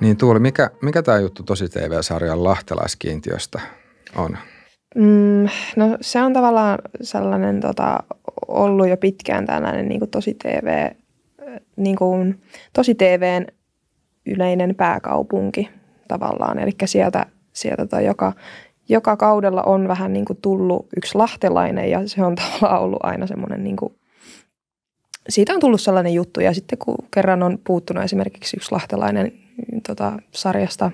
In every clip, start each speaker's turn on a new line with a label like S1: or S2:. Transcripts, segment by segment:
S1: Niin Tuuli, mikä, mikä tämä juttu Tosi TV-sarjan lahtelaiskiintiöstä on?
S2: Mm, no se on tavallaan sellainen tota, ollut jo pitkään tällainen niin tosi TV, niin kuin, tosi TVn yleinen pääkaupunki tavallaan. Eli sieltä, sieltä toi joka, joka kaudella on vähän niin kuin tullut yksi lahtelainen ja se on tavallaan ollut aina semmoinen niin kuin, siitä on tullut sellainen juttu ja sitten kun kerran on puuttunut esimerkiksi yksi lahtelainen tota, sarjasta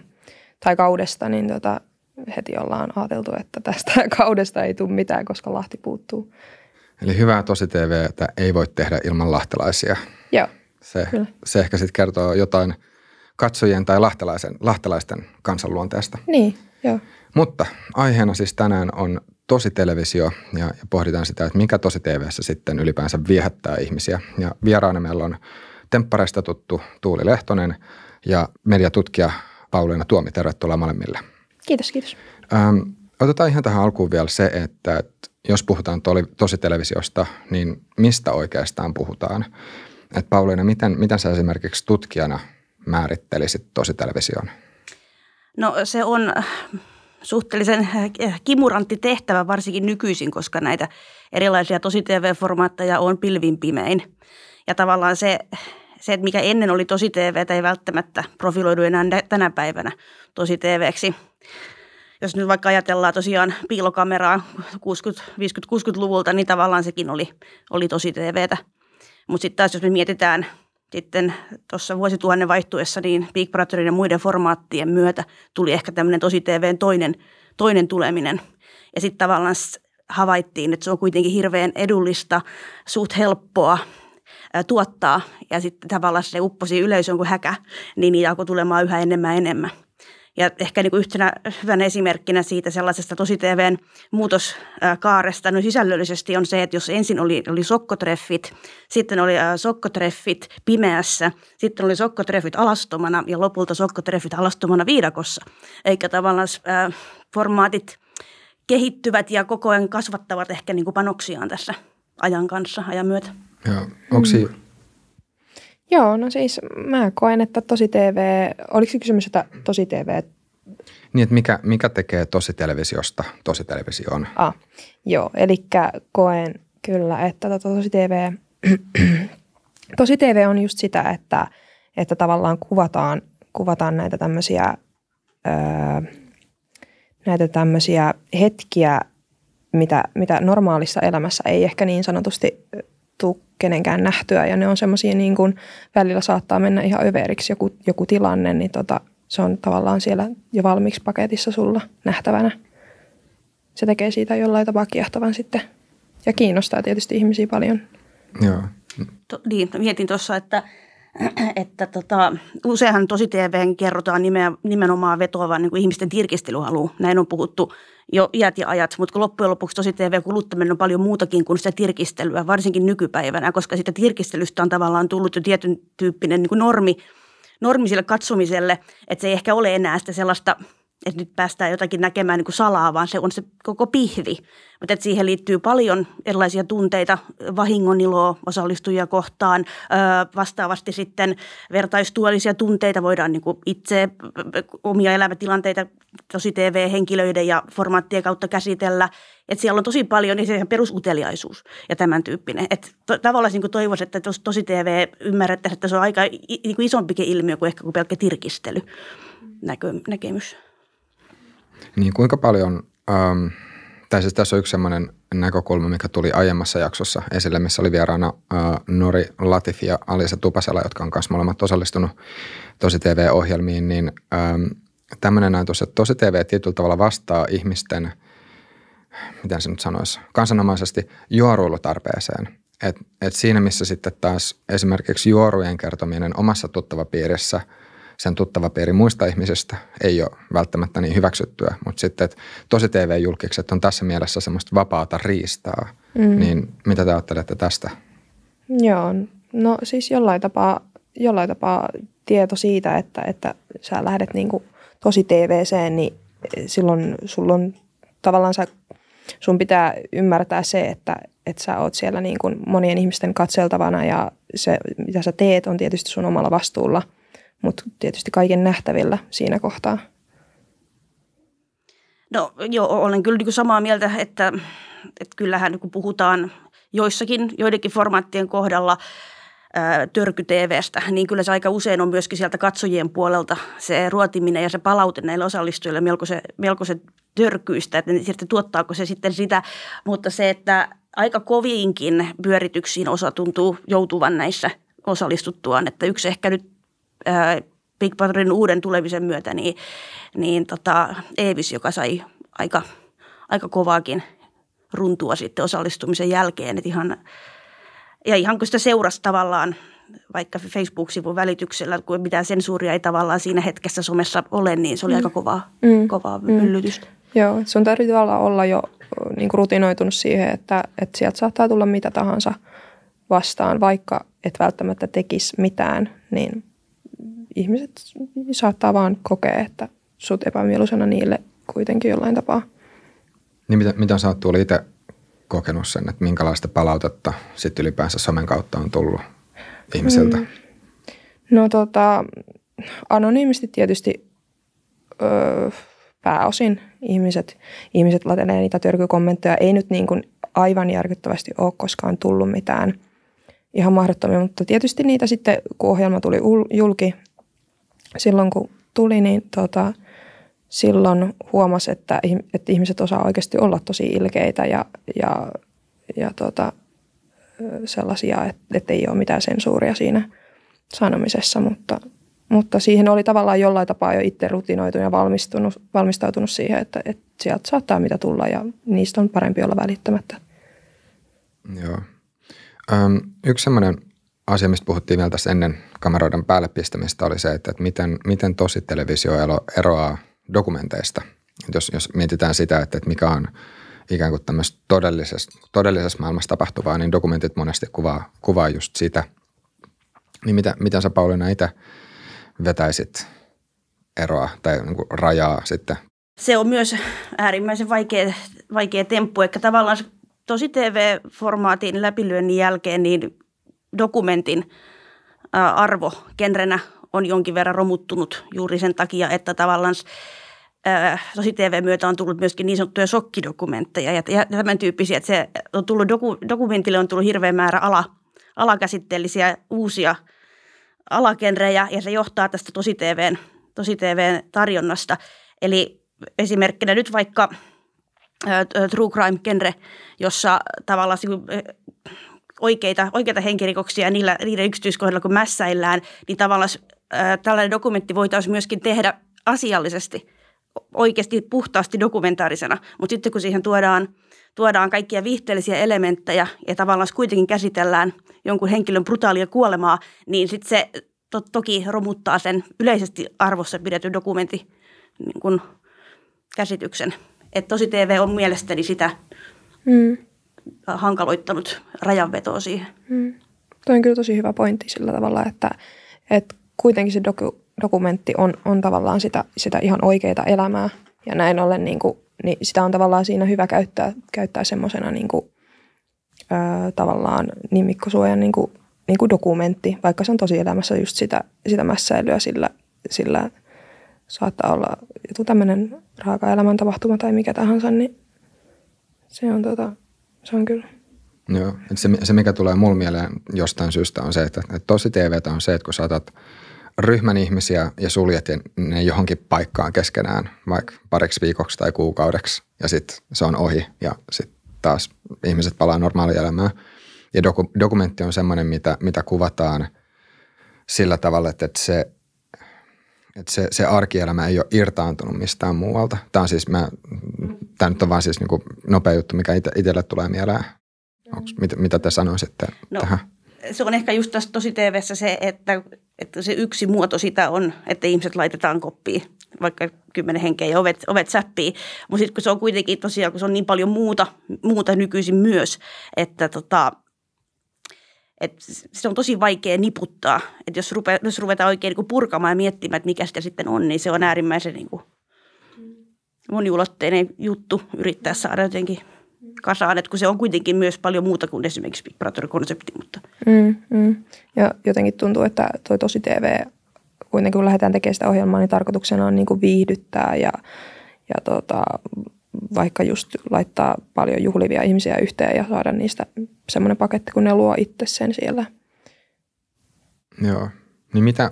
S2: tai kaudesta, niin tota, heti ollaan ajateltu, että tästä kaudesta ei tule mitään, koska Lahti puuttuu.
S1: Eli hyvää tosi TVtä ei voi tehdä ilman lahtelaisia.
S2: Joo,
S1: Se, se ehkä sitten kertoo jotain katsojien tai lahtelaisen, lahtelaisten kansanluonteesta.
S2: Niin, joo.
S1: Mutta aiheena siis tänään on tosi televisio ja, ja pohditaan sitä, että mikä tosi TVssä sitten ylipäänsä viehättää ihmisiä. Ja vieraana meillä on temppareista tuttu Tuuli Lehtonen ja mediatutkija Pauliina Tuomi. Tervetuloa molemmille.
S2: Kiitos, kiitos.
S1: Ähm, otetaan ihan tähän alkuun vielä se, että, että jos puhutaan toli, tositelevisiosta, niin mistä oikeastaan puhutaan? Et Pauliina, miten, miten sä esimerkiksi tutkijana määrittelisit tositelevision?
S3: No se on suhteellisen kimurantti tehtävä varsinkin nykyisin, koska näitä erilaisia tosi TV-formaatteja on pilvin pimein. Ja tavallaan se, se, että mikä ennen oli tosi TV, ei välttämättä profiloidu enää tänä päivänä tosi TVksi. Jos nyt vaikka ajatellaan tosiaan piilokameraa 60, 50, 60-luvulta, niin tavallaan sekin oli, oli tosi TVtä. Mutta sitten taas jos me mietitään sitten tuossa vuosituhannen vaihtuessa, niin Big Brotherin ja muiden formaattien myötä tuli ehkä tämmöinen tosi TVn toinen, toinen tuleminen. Ja sitten tavallaan havaittiin, että se on kuitenkin hirveän edullista, suht helppoa tuottaa ja sitten tavallaan se upposi yleisön kuin häkä, niin niitä alkoi tulemaan yhä enemmän enemmän. Ja ehkä niin kuin yhtenä hyvänä esimerkkinä siitä sellaisesta tosi TVn muutoskaaresta no sisällöllisesti on se, että jos ensin oli, oli sokkotreffit, sitten oli sokkotreffit pimeässä, sitten oli sokkotreffit alastomana ja lopulta sokkotreffit alastomana viidakossa. Eikä tavallaan äh, formaatit kehittyvät ja koko ajan kasvattavat ehkä niin kuin panoksiaan tässä ajan kanssa, ajan myötä.
S1: Joo, onko mm.
S2: Joo, no siis mä koen, että tosi TV, oliko se kysymys, että tosi TV?
S1: Niin, että mikä, mikä tekee tosi televisiosta tosi televisioon?
S2: Ah, joo, eli koen kyllä, että tota tosi TV, tosi TV on just sitä, että, että tavallaan kuvataan, kuvataan näitä tämmöisiä, öö, näitä tämmöisiä hetkiä, mitä, mitä normaalissa elämässä ei ehkä niin sanotusti tule kenenkään nähtyä ja ne on semmoisia niin kuin välillä saattaa mennä ihan överiksi joku, joku tilanne, niin tota, se on tavallaan siellä jo valmiiksi paketissa sulla nähtävänä. Se tekee siitä jollain tapaa kiehtovan sitten ja kiinnostaa tietysti ihmisiä paljon.
S1: Joo.
S3: To, niin, mietin tuossa, että että tota, useinhan tosi TVn kerrotaan nimeä, nimenomaan vetoavan niin kuin ihmisten tirkistelyhalu. Näin on puhuttu jo iät ja ajat, mutta loppujen lopuksi tosi TV-kuluttaminen on paljon muutakin kuin sitä tirkistelyä, varsinkin nykypäivänä, koska sitä tirkistelystä on tavallaan tullut jo tietyn tyyppinen niin kuin normi, normi sille katsomiselle, että se ei ehkä ole enää sitä sellaista – että nyt päästään jotakin näkemään niin kuin salaa, vaan se on se koko pihvi. Mutta että siihen liittyy paljon erilaisia tunteita, vahingoniloa osallistujia kohtaan. vastaavasti sitten vertaistuellisia tunteita voidaan niin kuin itse omia elämätilanteita tosi TV-henkilöiden ja formaattien kautta käsitellä. Että siellä on tosi paljon niin se perusuteliaisuus ja tämän tyyppinen. Että to, tavallaan niin toivoisin, että tosi TV ymmärrettäisiin, että se on aika niin kuin isompikin ilmiö kuin ehkä kuin pelkkä tirkistely näkö, näkemys.
S1: Niin kuinka paljon, ähm, tai siis tässä on yksi sellainen näkökulma, mikä tuli aiemmassa jaksossa esille, missä oli vieraana äh, Nori Latif ja Alisa Tupasela, jotka on myös molemmat osallistunut Tosi TV-ohjelmiin, niin ähm, tämmöinen ajatus, että Tosi TV tietyllä tavalla vastaa ihmisten, miten se nyt sanoisi, kansanomaisesti juoruilutarpeeseen. Et, et siinä, missä sitten taas esimerkiksi juorujen kertominen omassa tuttavapiirissä – sen tuttava piiri muista ihmisistä ei ole välttämättä niin hyväksyttyä, mutta sitten että tosi TV-julkikset on tässä mielessä semmoista vapaata riistaa, mm. niin mitä te ajattelette tästä?
S2: Joo, no siis jollain tapaa, jollain tapaa tieto siitä, että, että sä lähdet niin kuin tosi TVCen, niin silloin sulla on tavallaan sä, sun pitää ymmärtää se, että, että sä oot siellä niin kuin monien ihmisten katseltavana ja se, mitä sä teet, on tietysti sun omalla vastuulla – mutta tietysti kaiken nähtävillä siinä kohtaa.
S3: No joo, olen kyllä niin samaa mieltä, että, että kyllähän kun puhutaan joissakin, joidenkin formaattien kohdalla törky-TVstä, niin kyllä se aika usein on myöskin sieltä katsojien puolelta se ruotiminen ja se palaute näille osallistujille melko se, melko se törkyistä, että sitten tuottaako se sitten sitä, mutta se, että aika koviinkin pyörityksiin osa tuntuu joutuvan näissä osallistuttuaan, että yksi ehkä nyt ää, Big Brotherin uuden tulemisen myötä, niin, niin tota, Eevis, joka sai aika, aika kovaakin runtua sitten osallistumisen jälkeen, että ihan, ja ihan kun sitä seurasi tavallaan vaikka Facebook-sivun välityksellä, kun mitään sensuuria ei tavallaan siinä hetkessä somessa ole, niin se oli mm. aika kovaa, mm. kovaa mm. myllytystä.
S2: Joo, sun täytyy olla jo niin kuin rutinoitunut siihen, että, että sieltä saattaa tulla mitä tahansa vastaan, vaikka et välttämättä tekisi mitään, niin ihmiset saattaa vaan kokea, että sut epämieluisena niille kuitenkin jollain tapaa.
S1: Niin mitä, mitä sä oot itse kokenut sen, että minkälaista palautetta sitten ylipäänsä somen kautta on tullut ihmisiltä? Mm.
S2: No tota, anonyymisti tietysti öö, pääosin ihmiset, ihmiset latelee niitä törkykommentteja. Ei nyt niin kuin aivan järkyttävästi ole koskaan tullut mitään ihan mahdottomia, mutta tietysti niitä sitten, kun ohjelma tuli julki, silloin kun tuli, niin tota, silloin huomasi, että, että ihmiset osaa oikeasti olla tosi ilkeitä ja, ja, ja tota, sellaisia, että, että ei ole mitään sensuuria siinä sanomisessa, mutta – mutta siihen oli tavallaan jollain tapaa jo itse rutinoitunut ja valmistunut, valmistautunut siihen, että, että sieltä saattaa mitä tulla ja niistä on parempi olla välittämättä.
S1: Joo. Öm, yksi sellainen asia, mistä puhuttiin vielä tässä ennen kameroiden päälle pistämistä, oli se, että, että miten, miten tosi televisio eroaa dokumenteista. Jos, jos mietitään sitä, että, että mikä on ikään kuin tämmöistä todellisessa, todellisessa maailmassa tapahtuvaa, niin dokumentit monesti kuvaa, kuvaa just sitä. Niin mitä, miten sä Pauliina itse – vetäisit eroa tai niin kuin rajaa sitten?
S3: Se on myös äärimmäisen vaikea, vaikea temppu, että tavallaan tosi TV-formaatin läpilyönnin jälkeen niin dokumentin arvo genrenä on jonkin verran romuttunut juuri sen takia, että tavallaan tosi TV-myötä on tullut myöskin niin sanottuja sokkidokumentteja ja, tämän tyyppisiä, että se on tullut doku, dokumentille on tullut hirveä määrä ala, alakäsitteellisiä uusia – alagenrejä ja se johtaa tästä tosi TVn, tosi TVn tarjonnasta. Eli esimerkkinä nyt vaikka true crime-genre, jossa tavallaan oikeita, oikeita henkirikoksia niillä, niiden yksityiskohdilla, kun mässäillään, niin tavallaan tällainen dokumentti voitaisiin myöskin tehdä asiallisesti, oikeasti puhtaasti dokumentaarisena. Mutta sitten kun siihen tuodaan, tuodaan kaikkia viihteellisiä elementtejä ja tavallaan kuitenkin käsitellään jonkun henkilön brutaalia kuolemaa, niin sitten se to, toki romuttaa sen yleisesti arvossa pidetyn dokumentin niin kun, käsityksen. Et tosi TV on mielestäni sitä mm. Hankaloittanut rajanvetoa siihen. Mm.
S2: Tuo on kyllä tosi hyvä pointti sillä tavalla, että, että kuitenkin se doku, dokumentti on, on tavallaan sitä, sitä ihan oikeaa elämää. Ja näin ollen niin kuin, niin sitä on tavallaan siinä hyvä käyttää, käyttää semmoisena niin tavallaan nimikkosuojan niin kuin, niin kuin dokumentti, vaikka se on tosi elämässä just sitä, sitä mässäilyä, sillä, sillä saattaa olla joku tämmöinen raaka elämän tapahtuma tai mikä tahansa, niin se on, tota, se on kyllä.
S1: Joo, se, se mikä tulee mulle mieleen jostain syystä on se, että, että tosi TVtä on se, että kun saatat ryhmän ihmisiä ja suljet ne johonkin paikkaan keskenään, vaikka pariksi viikoksi tai kuukaudeksi, ja sitten se on ohi, ja sitten taas ihmiset palaa normaalielämään – ja doku, dokumentti on semmoinen, mitä, mitä kuvataan sillä tavalla, että se, että se, se arkielämä ei ole irtaantunut mistään muualta. Tämä on siis, mä, tämä nyt on vaan siis niin kuin nopea juttu, mikä ite, itselle tulee mieleen. Onks, mitä, mitä te sanoisitte no, tähän?
S3: Se on ehkä just tässä tosi tv se, että, että se yksi muoto sitä on, että ihmiset laitetaan koppiin, vaikka kymmenen henkeä ja ovet, ovet säppii. Mutta sitten kun se on kuitenkin tosiaan, kun se on niin paljon muuta, muuta nykyisin myös, että tota, et se on tosi vaikea niputtaa. Et jos, rupe, jos ruvetaan oikein niin purkamaan ja miettimään, että mikä sitä sitten on, niin se on äärimmäisen niin kuin moniulotteinen juttu yrittää saada jotenkin kasaan, että kun se on kuitenkin myös paljon muuta kuin esimerkiksi Big Brother-konsepti. Mutta.
S2: Mm, mm. Ja jotenkin tuntuu, että toi tosi TV kuitenkin kun lähdetään tekemään sitä ohjelmaa, niin tarkoituksena on niin kuin viihdyttää ja, ja tota, vaikka just laittaa paljon juhlivia ihmisiä yhteen ja saada niistä semmoinen paketti, kun ne luo itse sen siellä.
S1: Joo. Niin mitä,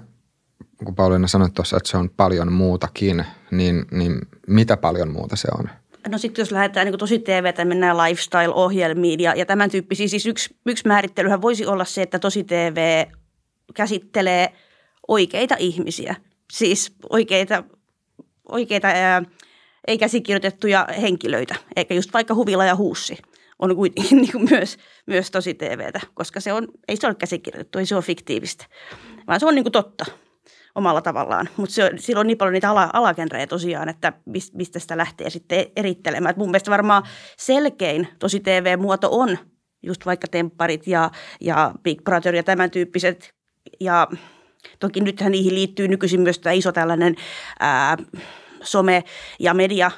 S1: kun Pauliina sanoi tuossa, että se on paljon muutakin, niin, niin mitä paljon muuta se on?
S3: No sitten jos lähdetään niin tosi TVtä, mennään lifestyle-ohjelmiin ja, ja tämän tyyppisiä. Siis yksi, yksi määrittelyhän voisi olla se, että tosi TV käsittelee oikeita ihmisiä. Siis oikeita, oikeita ää, ei käsikirjoitettuja henkilöitä, eikä just vaikka Huvila ja Huussi on kuitenkin niin kuin myös, myös tosi TVtä, koska se on, ei se ole käsikirjoitettu, ei se ole fiktiivistä, vaan se on niin kuin totta omalla tavallaan. Mutta sillä on niin paljon niitä ala, alagenrejä tosiaan, että mistä sitä lähtee sitten erittelemään. Et mun mielestä varmaan selkein tosi TV-muoto on just vaikka Tempparit ja, ja Big Brother ja tämän tyyppiset. Ja toki nythän niihin liittyy nykyisin myös tämä iso tällainen ää, some- ja media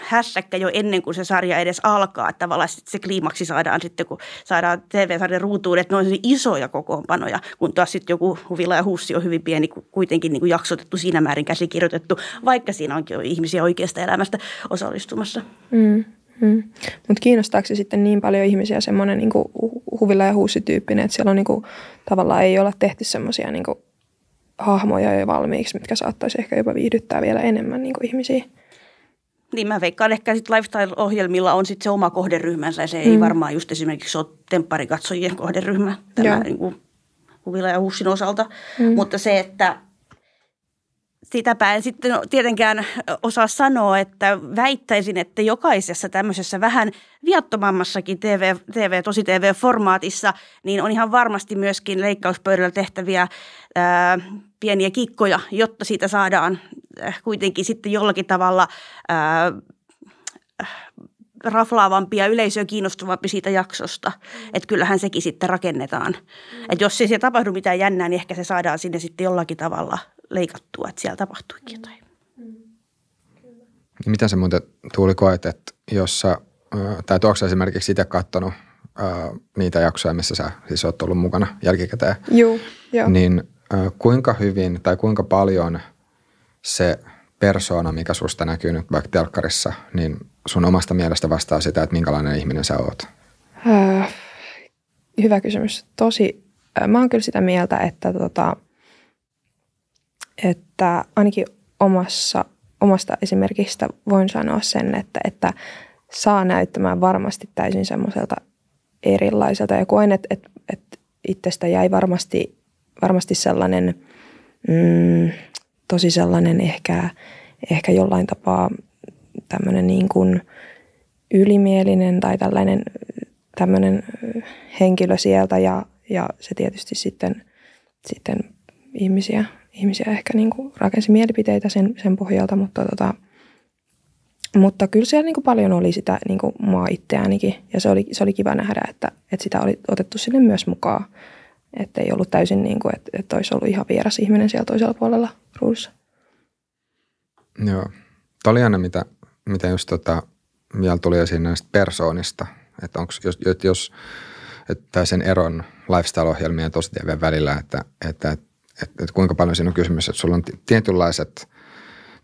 S3: hässäkkä jo ennen kuin se sarja edes alkaa. Että tavallaan se kliimaksi saadaan sitten, kun saadaan TV-sarjan ruutuun, että ne on isoja kokoonpanoja, kun taas sitten joku Huvila ja Hussi on hyvin pieni, kuitenkin niin kuin jaksotettu siinä määrin käsikirjoitettu, vaikka siinä onkin jo ihmisiä oikeasta elämästä osallistumassa. Mm.
S2: Mm. Mutta kiinnostaako se sitten niin paljon ihmisiä semmoinen niin huvila ja huussi-tyyppinen, että siellä on niin kuin, tavallaan ei olla tehty semmoisia niin hahmoja jo valmiiksi, mitkä saattaisi ehkä jopa viihdyttää vielä enemmän niin ihmisiä?
S3: Niin mä veikkaan ehkä sitten lifestyle-ohjelmilla on sitten se oma kohderyhmänsä ja se mm. ei varmaan just esimerkiksi ole tempparikatsojien kohderyhmä tämä niin kuin Huvila ja Hussin osalta. Mm. Mutta se, että sitäpä en sitten tietenkään osaa sanoa, että väittäisin, että jokaisessa tämmöisessä vähän viattomammassakin TV, TV tosi TV-formaatissa, niin on ihan varmasti myöskin leikkauspöydällä tehtäviä ää, pieniä kikkoja, jotta siitä saadaan äh, kuitenkin sitten jollakin tavalla ää, raflaavampi ja yleisöä kiinnostavampi siitä jaksosta. Mm. Että kyllähän sekin sitten rakennetaan. Mm. Että jos ei siellä tapahdu mitään jännää, niin ehkä se saadaan sinne sitten jollakin tavalla leikattua, että siellä tapahtuikin jotain. Mm.
S1: Mitä se muuten Tuuli koet, että jos sä, tai onko esimerkiksi itse katsonut niitä jaksoja, missä sä siis oot ollut mukana jälkikäteen?
S2: Joo, joo.
S1: Niin kuinka hyvin tai kuinka paljon se persoona, mikä susta näkyy nyt vaikka telkkarissa, niin sun omasta mielestä vastaa sitä, että minkälainen ihminen sä oot? Äh,
S2: hyvä kysymys. Tosi, mä oon kyllä sitä mieltä, että, tota, että ainakin omassa, omasta esimerkistä voin sanoa sen, että, että saa näyttämään varmasti täysin semmoiselta erilaiselta. Ja koen, että, että, että itsestä jäi varmasti, varmasti sellainen mm, tosi sellainen ehkä, ehkä jollain tapaa tämmöinen niin kuin ylimielinen tai tällainen tämmöinen henkilö sieltä ja, ja se tietysti sitten, sitten ihmisiä, ihmisiä ehkä niin kuin rakensi mielipiteitä sen, sen pohjalta, mutta, tota, mutta kyllä siellä niin kuin paljon oli sitä niin kuin maa itseäänikin ja se oli, se oli kiva nähdä, että, että sitä oli otettu sinne myös mukaan. Että ei ollut täysin niin kuin, että, että olisi ollut ihan vieras ihminen siellä toisella puolella ruudussa.
S1: Joo. Tämä oli aina, mitä, mitä just tota, vielä tuli esiin näistä persoonista. Että onko, jos, jos että sen eron lifestyle-ohjelmien ja tosi välillä, että, että, että, että, että kuinka paljon siinä on kysymys, että sulla on tietynlaiset,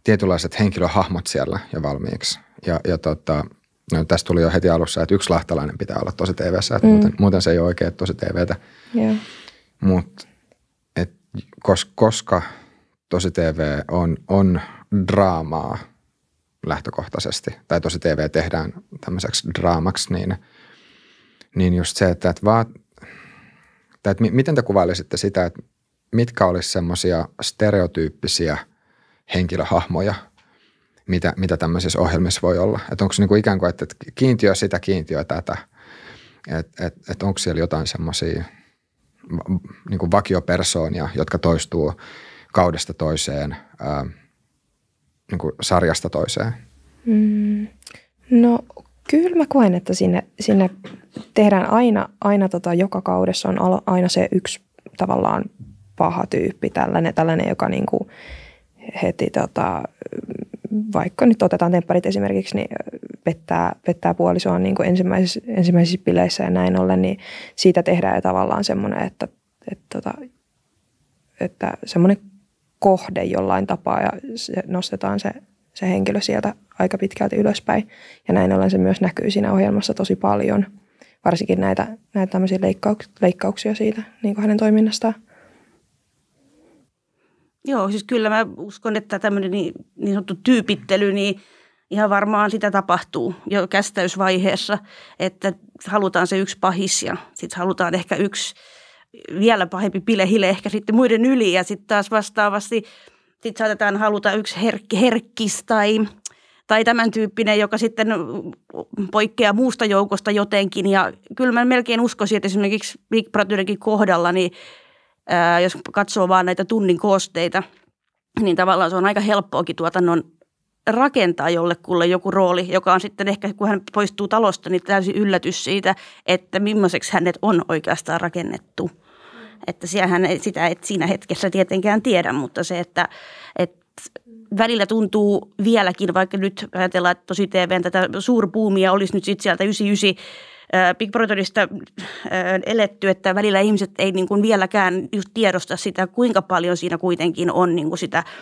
S1: tietynlaiset henkilöhahmot siellä jo valmiiksi. Ja, ja tota, no, tästä tuli jo heti alussa, että yksi lahtalainen pitää olla tosi TVssä, että mm. muuten, muuten se ei ole oikein tosi TVtä. Yeah. Mutta kos, koska tosi TV on, on draamaa lähtökohtaisesti, tai tosi TV tehdään tämmöiseksi draamaksi, niin, niin just se, että, että, vaat, tai että miten te kuvailisitte sitä, että mitkä olisi semmoisia stereotyyppisiä henkilöhahmoja, mitä, mitä tämmöisissä ohjelmissa voi olla. Että onko se niin kuin ikään kuin, että kiintiö sitä, kiintiö tätä, että et, et onko siellä jotain semmoisia niin kuin vakiopersoonia, jotka toistuu kaudesta toiseen, ää, niin kuin sarjasta toiseen?
S2: Mm, no kyllä mä koen, että sinne, sinne tehdään aina, aina tota, joka kaudessa on aina se yksi tavallaan paha tyyppi, tällainen, tällainen joka niin kuin heti tota, vaikka nyt otetaan tempparit esimerkiksi, niin pettää, pettää puolisoa niin kuin ensimmäisissä, ensimmäisissä bileissä ja näin ollen, niin siitä tehdään tavallaan semmoinen, että, että, että, että semmoinen kohde jollain tapaa ja se, nostetaan se, se henkilö sieltä aika pitkälti ylöspäin. Ja näin ollen se myös näkyy siinä ohjelmassa tosi paljon, varsinkin näitä, näitä tämmöisiä leikkauksia siitä niin kuin hänen toiminnastaan.
S3: Joo, siis kyllä mä uskon, että tämmöinen niin, niin sanottu tyypittely, niin ihan varmaan sitä tapahtuu jo kästäysvaiheessa, että halutaan se yksi pahis ja sitten halutaan ehkä yksi vielä pahempi pilehile ehkä sitten muiden yli ja sitten taas vastaavasti sitten saatetaan haluta yksi herk- herkkis tai, tai tämän tyyppinen, joka sitten poikkeaa muusta joukosta jotenkin. Ja kyllä mä melkein uskoisin, että esimerkiksi Big Brotherinkin kohdalla, niin jos katsoo vaan näitä tunnin koosteita, niin tavallaan se on aika helppoakin tuotannon rakentaa jollekulle joku rooli, joka on sitten ehkä, kun hän poistuu talosta, niin täysin yllätys siitä, että millaiseksi hänet on oikeastaan rakennettu. Että siellähän sitä et siinä hetkessä tietenkään tiedä, mutta se, että, että välillä tuntuu vieläkin, vaikka nyt ajatellaan, että tosi TVn tätä suurpuumia olisi nyt sitten sieltä 99 Big Brotherista eletty, että välillä ihmiset ei niin kuin vieläkään just tiedosta sitä, kuinka paljon siinä kuitenkin on niin kuin sitä –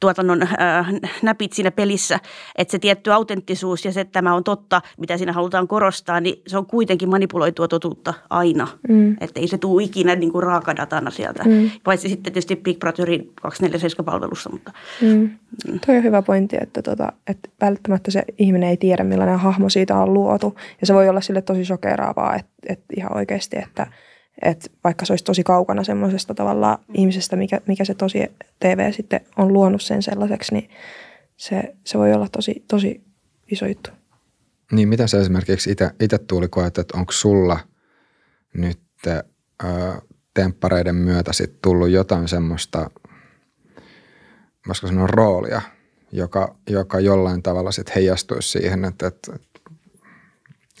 S3: tuotannon äh, näpit siinä pelissä, että se tietty autenttisuus ja se, että tämä on totta, mitä siinä halutaan korostaa, niin se on kuitenkin manipuloitua totuutta aina. Mm. Että ei se tule ikinä niin kuin raakadatana sieltä, mm. paitsi sitten tietysti Big Brotherin 247-palvelussa. Mutta,
S2: mm. Mm. Toi on hyvä pointti, että, tota, että välttämättä se ihminen ei tiedä, millainen hahmo siitä on luotu. Ja se voi olla sille tosi shokeraavaa, että, että ihan oikeasti, että – että vaikka se olisi tosi kaukana semmoisesta tavallaan ihmisestä, mikä, mikä se tosi TV sitten on luonut sen sellaiseksi, niin se, se voi olla tosi, tosi iso juttu.
S1: Niin, mitä sä esimerkiksi itse tuuli koet, että onko sulla nyt ö, temppareiden myötä sitten tullut jotain semmoista, voisiko sanoa roolia, joka, joka jollain tavalla sitten heijastuisi siihen, että, että,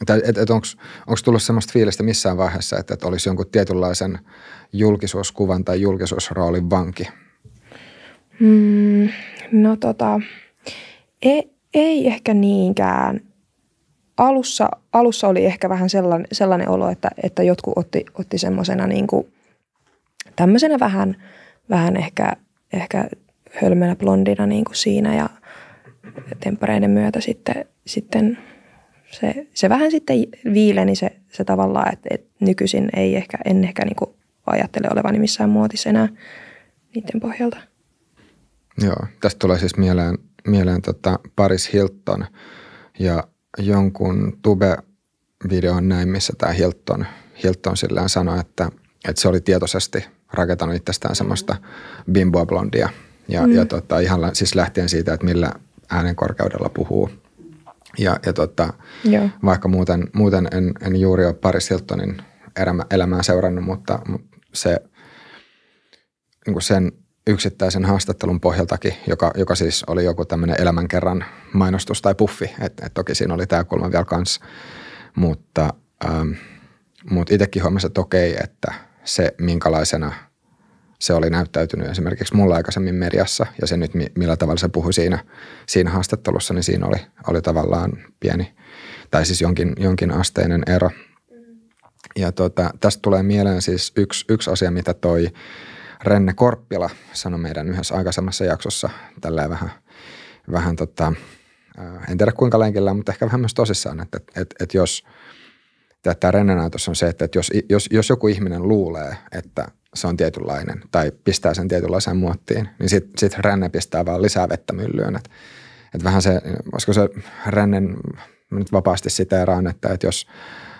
S1: tai et, et onko tullut sellaista fiilistä missään vaiheessa, että, että olisi jonkun tietynlaisen julkisuuskuvan tai julkisuusroolin vanki?
S2: Mm, no tota, ei, ei ehkä niinkään. Alussa, alussa oli ehkä vähän sellainen, sellainen olo, että, että jotkut otti, otti semmoisena niin tämmöisenä vähän, vähän ehkä, ehkä hölmönä blondina niin kuin siinä ja temppareiden myötä sitten, sitten – se, se vähän sitten viileni se, se tavallaan, että, että nykyisin ei ehkä, en ehkä niin ajattele olevani missään muotissa enää niiden pohjalta.
S1: Joo, tästä tulee siis mieleen, mieleen tota Paris Hilton ja jonkun Tube-videon näin, missä tämä Hilton, Hilton sillään sanoi, että, että se oli tietoisesti rakentanut itsestään semmoista bimboa blondia. Ja, mm. ja tota, ihan siis lähtien siitä, että millä äänen korkeudella puhuu – ja, ja tota, vaikka muuten, muuten en, en juuri ole Paris Hiltonin elämää seurannut, mutta, mutta se niin kuin sen yksittäisen haastattelun pohjaltakin, joka, joka siis oli joku tämmöinen elämänkerran mainostus tai puffi, että et toki siinä oli tämä kulma vielä kanssa, mutta, ähm, mutta itsekin huomasin, että okei, että se minkälaisena – se oli näyttäytynyt esimerkiksi mulla aikaisemmin mediassa ja se nyt millä tavalla se puhui siinä, siinä haastattelussa, niin siinä oli, oli tavallaan pieni tai siis jonkin, jonkin asteinen ero. Ja tota, tästä tulee mieleen siis yksi, yksi asia, mitä toi Renne Korppila sanoi meidän yhdessä aikaisemmassa jaksossa, tällä vähän, vähän tota, en tiedä kuinka lenkillä, mutta ehkä vähän myös tosissaan, että, että, että, jos tämä Renne-näytös on se, että, että jos, jos, jos joku ihminen luulee, että se on tietynlainen tai pistää sen tietynlaiseen muottiin, niin sitten sit ränne pistää vaan lisää vettä myllyyn. Et, et vähän se, olisiko se rännen, nyt vapaasti siteeraan, että, että jos,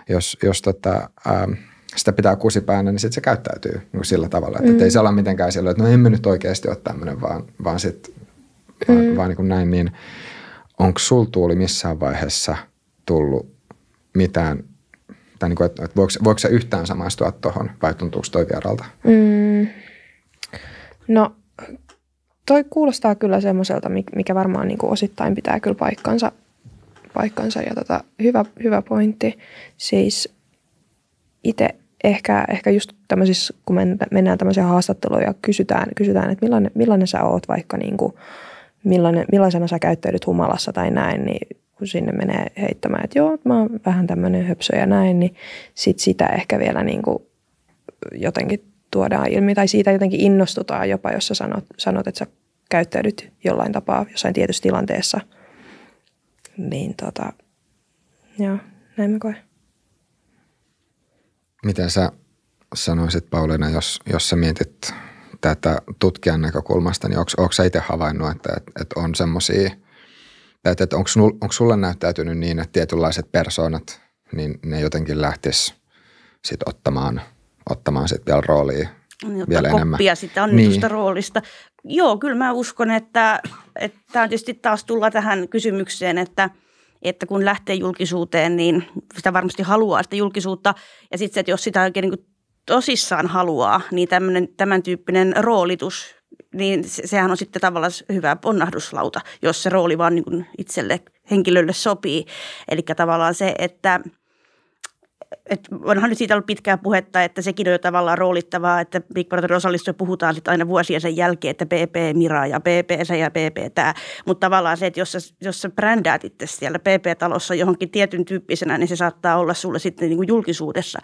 S1: jos, jos tota, ää, sitä pitää kusipäänä, niin sitten se käyttäytyy niin sillä tavalla. Että mm. ei se ole mitenkään sillä, että no emme nyt oikeasti ole tämmöinen, vaan, vaan sitten mm. vaan, vaan niin kuin näin. Niin onko sul tuuli missään vaiheessa tullut mitään tai niin kuin, että, että voiko, voiko se yhtään samaistua tuohon vai tuntuuko toi vieralta? Mm,
S2: no toi kuulostaa kyllä semmoiselta, mikä varmaan niin kuin osittain pitää kyllä paikkansa, paikkansa ja tota, hyvä, hyvä pointti. Siis itse ehkä, ehkä just tämmöisissä, kun mennään tämmöisiä haastatteluja ja kysytään, kysytään että millainen, millainen sä oot vaikka niin kuin, millainen, millaisena sä käyttäydyt humalassa tai näin, niin kun sinne menee heittämään, että joo, mä oon vähän tämmöinen höpsö ja näin, niin sit sitä ehkä vielä niin kuin jotenkin tuodaan ilmi tai siitä jotenkin innostutaan jopa, jos sä sanot, sanot että sä käyttäydyt jollain tapaa jossain tietyssä tilanteessa. Niin tota, joo, näin mä koen.
S1: Miten sä sanoisit Pauliina, jos, jos sä mietit tätä tutkijan näkökulmasta, niin onko sä itse havainnut, että, että, on semmoisia, että, että onko sulle näyttäytynyt niin, että tietynlaiset persoonat, niin ne jotenkin lähtis sit ottamaan, ottamaan sit vielä roolia
S3: niin,
S1: vielä
S3: koppia
S1: enemmän.
S3: sitä annetusta
S1: Niin.
S3: roolista. Joo, kyllä mä uskon, että, että tämä tietysti taas tulla tähän kysymykseen, että, että kun lähtee julkisuuteen, niin sitä varmasti haluaa sitä julkisuutta. Ja sitten se, että jos sitä oikein niin tosissaan haluaa, niin tämmönen, tämän tyyppinen roolitus, niin se- sehän on sitten tavallaan hyvä ponnahduslauta, jos se rooli vaan niin kuin itselle henkilölle sopii. Eli tavallaan se, että – et onhan nyt siitä ollut pitkää puhetta, että sekin on jo tavallaan roolittavaa, että Big Brother osallistuja puhutaan sitten aina vuosien sen jälkeen, että PP Mira ja PP se ja PP tämä. Mutta tavallaan se, että jos sä, jos sä brändäät itse siellä PP-talossa johonkin tietyn tyyppisenä, niin se saattaa olla sulle sitten niin kuin julkisuudessa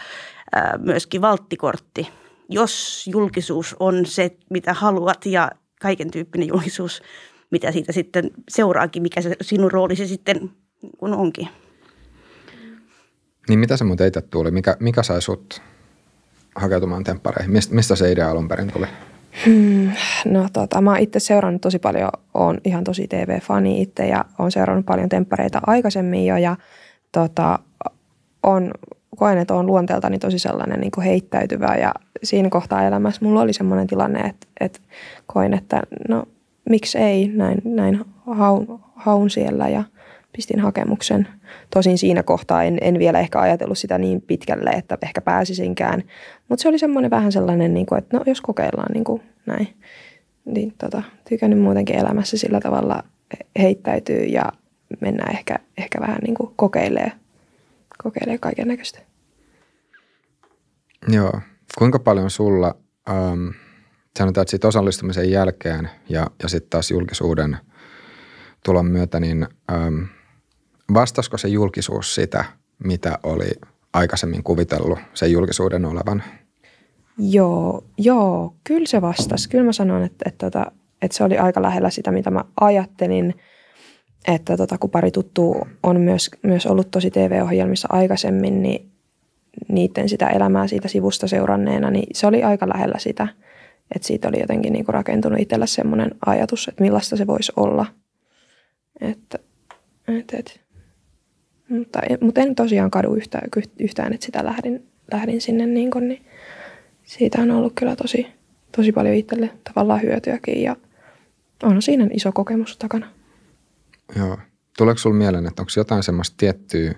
S3: ää, myöskin valttikortti. Jos julkisuus on se, mitä haluat ja kaiken tyyppinen julkisuus, mitä siitä sitten seuraakin, mikä se sinun roolisi sitten kuin onkin.
S1: Niin mitä se muuten itse tuli? Mikä, mikä sai sut hakeutumaan temppareihin? Mist, mistä se idea alun perin tuli?
S2: No tota, mä oon itse seurannut tosi paljon, oon ihan tosi TV-fani itse ja oon seurannut paljon temppareita aikaisemmin jo ja tota, on, koen, että on luonteeltani tosi sellainen niin heittäytyvä ja siinä kohtaa elämässä mulla oli semmoinen tilanne, että, että koin, että no miksi ei, näin, näin haun, haun siellä ja pistin hakemuksen. Tosin siinä kohtaa en, en vielä ehkä ajatellut sitä niin pitkälle, että ehkä pääsisinkään, mutta se oli semmoinen vähän sellainen, niin kuin, että no jos kokeillaan niin kuin näin. Niin tota, tykännyt muutenkin elämässä sillä tavalla heittäytyy ja mennään ehkä, ehkä vähän niin kuin kokeilee, kokeilee kaiken näköistä.
S1: Joo. Kuinka paljon sulla, ähm, sanotaan, että osallistumisen jälkeen ja, ja sitten taas julkisuuden tulon myötä, niin ähm, vastasko se julkisuus sitä, mitä oli aikaisemmin kuvitellut sen julkisuuden olevan?
S2: Joo, joo, kyllä se vastasi. Kyllä mä sanon, että, että, että, että se oli aika lähellä sitä, mitä mä ajattelin. Että tota, kun pari tuttua on myös, myös ollut tosi TV-ohjelmissa aikaisemmin, niin niiden sitä elämää siitä sivusta seuranneena, niin se oli aika lähellä sitä. Että siitä oli jotenkin niin kuin rakentunut itsellä semmoinen ajatus, että millaista se voisi olla. Että, et, et. Mutta, en, mutta en tosiaan kadu yhtään, yhtään että sitä lähdin, lähdin sinne, niin, kuin, niin siitä on ollut kyllä tosi, tosi paljon itselle tavallaan hyötyäkin ja on siinä iso kokemus takana.
S1: Joo. Tuleeko sinulla mieleen, että onko jotain semmoista tiettyä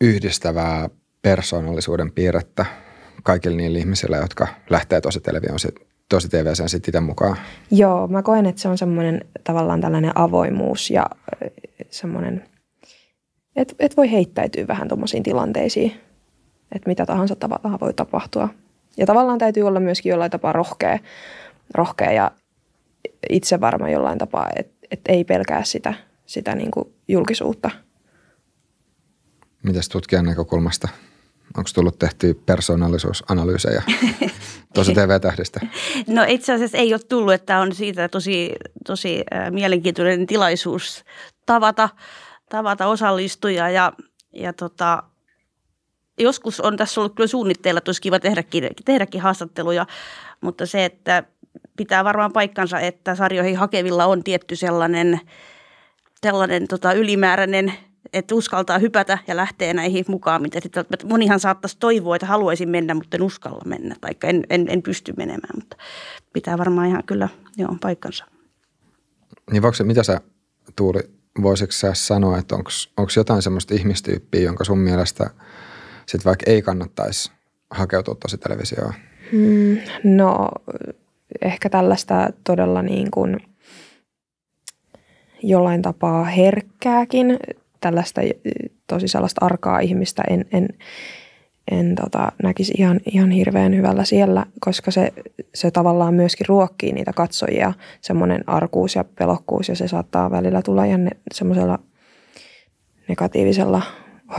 S1: yhdistävää persoonallisuuden piirrettä kaikille niille ihmisille, jotka lähtee tosi televisioon tosi TVCen sitten itse mukaan?
S2: Joo, mä koen, että se on semmoinen tavallaan tällainen avoimuus ja semmoinen, että et voi heittäytyä vähän tuommoisiin tilanteisiin, että mitä tahansa tavallaan voi tapahtua. Ja tavallaan täytyy olla myöskin jollain tapaa rohkea, rohkea ja itse varma jollain tapaa, että et ei pelkää sitä, sitä niin kuin julkisuutta.
S1: Mitäs tutkijan näkökulmasta? Onko tullut tehty persoonallisuusanalyysejä tosi TV-tähdistä?
S3: No itse asiassa ei ole tullut, että on siitä tosi, tosi mielenkiintoinen tilaisuus tavata, tavata osallistujia ja, ja tota, joskus on tässä ollut kyllä suunnitteilla, että olisi kiva tehdäkin, tehdäkin haastatteluja, mutta se, että pitää varmaan paikkansa, että sarjoihin hakevilla on tietty sellainen, sellainen tota, ylimääräinen että uskaltaa hypätä ja lähtee näihin mukaan. Mitä sitten, monihan saattaisi toivoa, että haluaisin mennä, mutta en uskalla mennä tai en, en, en pysty menemään, mutta pitää varmaan ihan kyllä joo, paikkansa.
S1: Niin voiko mitä sä Tuuli, voisitko sä sanoa, että onko jotain semmoista ihmistyyppiä, jonka sun mielestä sit vaikka ei kannattaisi hakeutua tosi televisioon?
S2: Hmm, no ehkä tällaista todella niin kuin jollain tapaa herkkääkin tällaista tosi sellaista arkaa ihmistä en, en, en tota, näkisi ihan, ihan hirveän hyvällä siellä, koska se, se tavallaan myöskin ruokkii niitä katsojia, semmoinen arkuus ja pelokkuus ja se saattaa välillä tulla ihan ne, semmoisella negatiivisella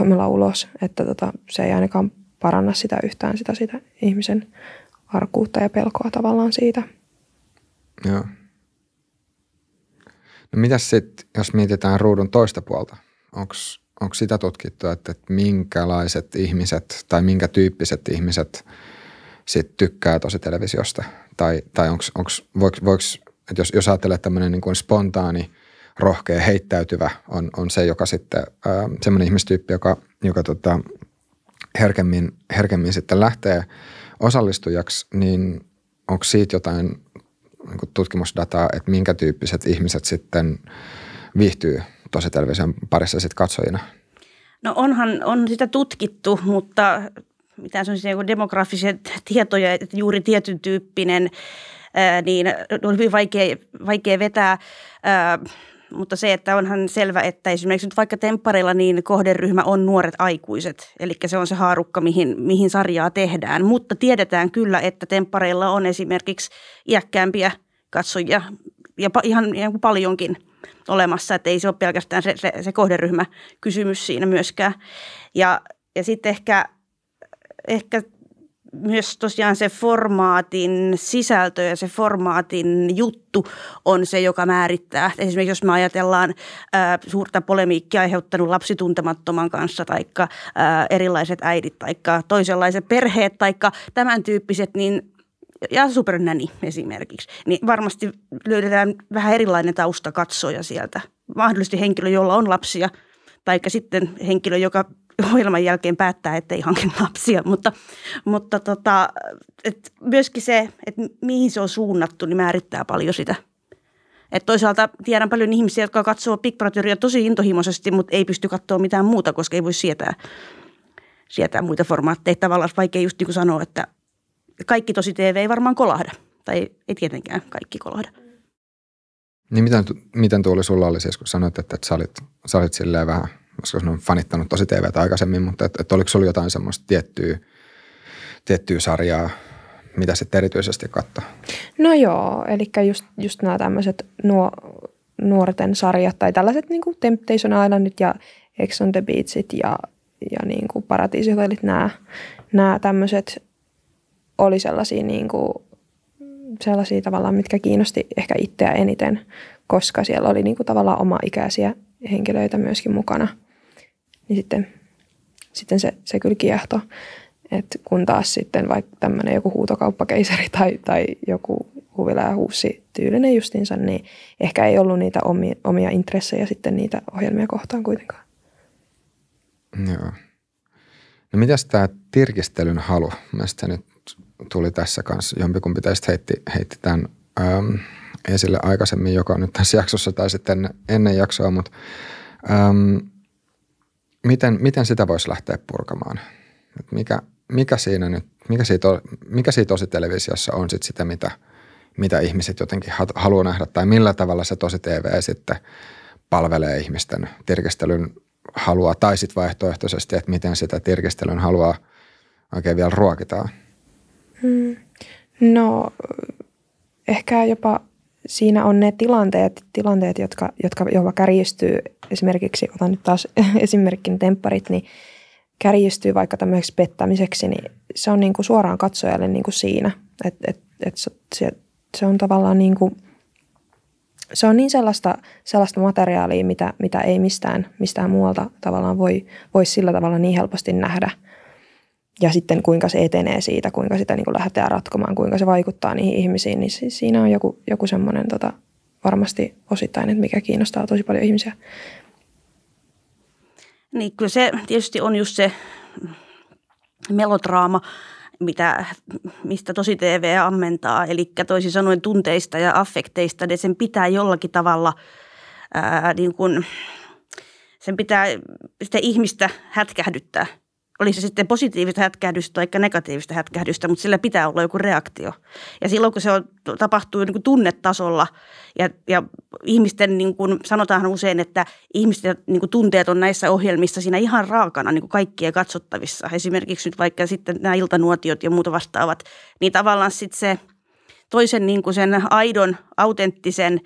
S2: voimalla ulos, että tota, se ei ainakaan paranna sitä yhtään sitä, sitä ihmisen arkuutta ja pelkoa tavallaan siitä.
S1: Joo. No mitäs sitten, jos mietitään ruudun toista puolta? Onko sitä tutkittu, että, että minkälaiset ihmiset tai minkä tyyppiset ihmiset sit tykkää tosi televisiosta? Tai, tai onks, onks, voiko, voiko, että jos, jos ajattelee tämmöinen niin kuin spontaani, rohkea, heittäytyvä on, on se, joka sitten, semmoinen ihmistyyppi, joka, joka tota, herkemmin, herkemmin sitten lähtee osallistujaksi, niin onko siitä jotain niin tutkimusdataa, että minkä tyyppiset ihmiset sitten viihtyy tosi television parissa sitten katsojina?
S3: No onhan on sitä tutkittu, mutta mitä se on siis demografisia tietoja, että juuri tietyn tyyppinen, niin on hyvin vaikea, vaikea vetää. Mutta se, että onhan selvä, että esimerkiksi nyt vaikka temppareilla niin kohderyhmä on nuoret aikuiset, eli se on se haarukka, mihin, mihin sarjaa tehdään. Mutta tiedetään kyllä, että temppareilla on esimerkiksi iäkkäämpiä katsojia ja ihan, ihan paljonkin olemassa, että ei se ole pelkästään se, se, se kohderyhmä kysymys siinä myöskään. Ja, ja sitten ehkä, ehkä myös tosiaan se formaatin sisältö ja se formaatin juttu on se, joka määrittää. Esimerkiksi jos me ajatellaan ää, suurta polemiikkia aiheuttanut lapsituntemattoman kanssa, tai erilaiset äidit, tai toisenlaiset perheet, tai tämän tyyppiset, niin ja supernäni esimerkiksi, niin varmasti löydetään vähän erilainen tausta katsoja sieltä. Mahdollisesti henkilö, jolla on lapsia, tai sitten henkilö, joka ohjelman jälkeen päättää, että ei hankin lapsia, mutta, mutta tota, et myöskin se, että mihin se on suunnattu, niin määrittää paljon sitä. Et toisaalta tiedän paljon ihmisiä, jotka katsoo Big Brotheria tosi intohimoisesti, mutta ei pysty katsoa mitään muuta, koska ei voi sietää, sietää muita formaatteja. Tavallaan vaikea just niin kuin sanoa, että kaikki tosi TV ei varmaan kolahda. Tai ei tietenkään kaikki kolahda.
S1: Niin miten, miten tuo oli sulla oli siis, kun sanoit, että, että sä olit, sä olit silleen vähän – koska on fanittanut tosi TVtä aikaisemmin, mutta että, että oliko sulla jotain semmoista tiettyä, tiettyä sarjaa, mitä sitten erityisesti katsoo?
S2: No joo, eli just, just nämä tämmöiset nuo, nuorten sarjat tai tällaiset niin kuin Temptation Islandit ja Ex on the Beachit ja, ja niin kuin Paratiisihotellit, nämä, nämä tämmöiset oli sellaisia, niin kuin, sellaisia tavallaan, mitkä kiinnosti ehkä itseä eniten, koska siellä oli niin kuin tavallaan oma ikäisiä henkilöitä myöskin mukana – niin sitten, sitten se, se kyllä kiehtoo. Et kun taas sitten vaikka tämmöinen joku huutokauppakeisari tai, tai joku huvila ja huussi tyylinen justinsa, niin ehkä ei ollut niitä omia, omia intressejä sitten niitä ohjelmia kohtaan kuitenkaan.
S1: Joo. No mitäs tämä tirkistelyn halu? Mielestäni nyt tuli tässä kanssa, jompikumpi teistä heitti, heitti tämän äm, esille aikaisemmin, joka on nyt tässä jaksossa tai sitten ennen jaksoa, mutta äm, miten, miten sitä voisi lähteä purkamaan? Et mikä, mikä siinä nyt, mikä siitä, mikä siitä tosi televisiossa on sit sitä, mitä, mitä ihmiset jotenkin haluaa nähdä tai millä tavalla se tosi TV sitten palvelee ihmisten tirkistelyn halua tai sitten vaihtoehtoisesti, että miten sitä tirkistelyn halua oikein vielä ruokitaan?
S2: Hmm. No ehkä jopa siinä on ne tilanteet, tilanteet jotka, jotka jopa kärjistyy. Esimerkiksi, otan nyt taas esimerkkin tempparit, niin kärjistyy vaikka tämmöiseksi pettämiseksi, niin se on niin kuin suoraan katsojalle niin kuin siinä. Että et, et se, se on tavallaan niin kuin, se on niin sellaista, sellaista materiaalia, mitä, mitä ei mistään, mistään muualta tavallaan voi, voi sillä tavalla niin helposti nähdä – ja sitten kuinka se etenee siitä, kuinka sitä niin kuin lähdetään ratkomaan, kuinka se vaikuttaa niihin ihmisiin, niin siinä on joku, joku semmoinen tota, varmasti osittain, että mikä kiinnostaa tosi paljon ihmisiä.
S3: Niin kyllä se tietysti on just se melodraama, mitä, mistä tosi TV ammentaa, eli toisin sanoen tunteista ja affekteista, niin sen pitää jollakin tavalla ää, niin kuin, sen pitää sitä ihmistä hätkähdyttää – oli se sitten positiivista hätkähdystä tai negatiivista hätkähdystä, mutta sillä pitää olla joku reaktio. Ja silloin kun se on, tapahtuu niin kuin tunnetasolla ja, ja ihmisten, niin kuin sanotaan usein, että ihmisten niin kuin tunteet on näissä ohjelmissa siinä ihan raakana niin kuin kaikkien katsottavissa. Esimerkiksi nyt vaikka sitten nämä iltanuotiot ja muuta vastaavat, niin tavallaan sitten se toisen niin kuin sen aidon, autenttisen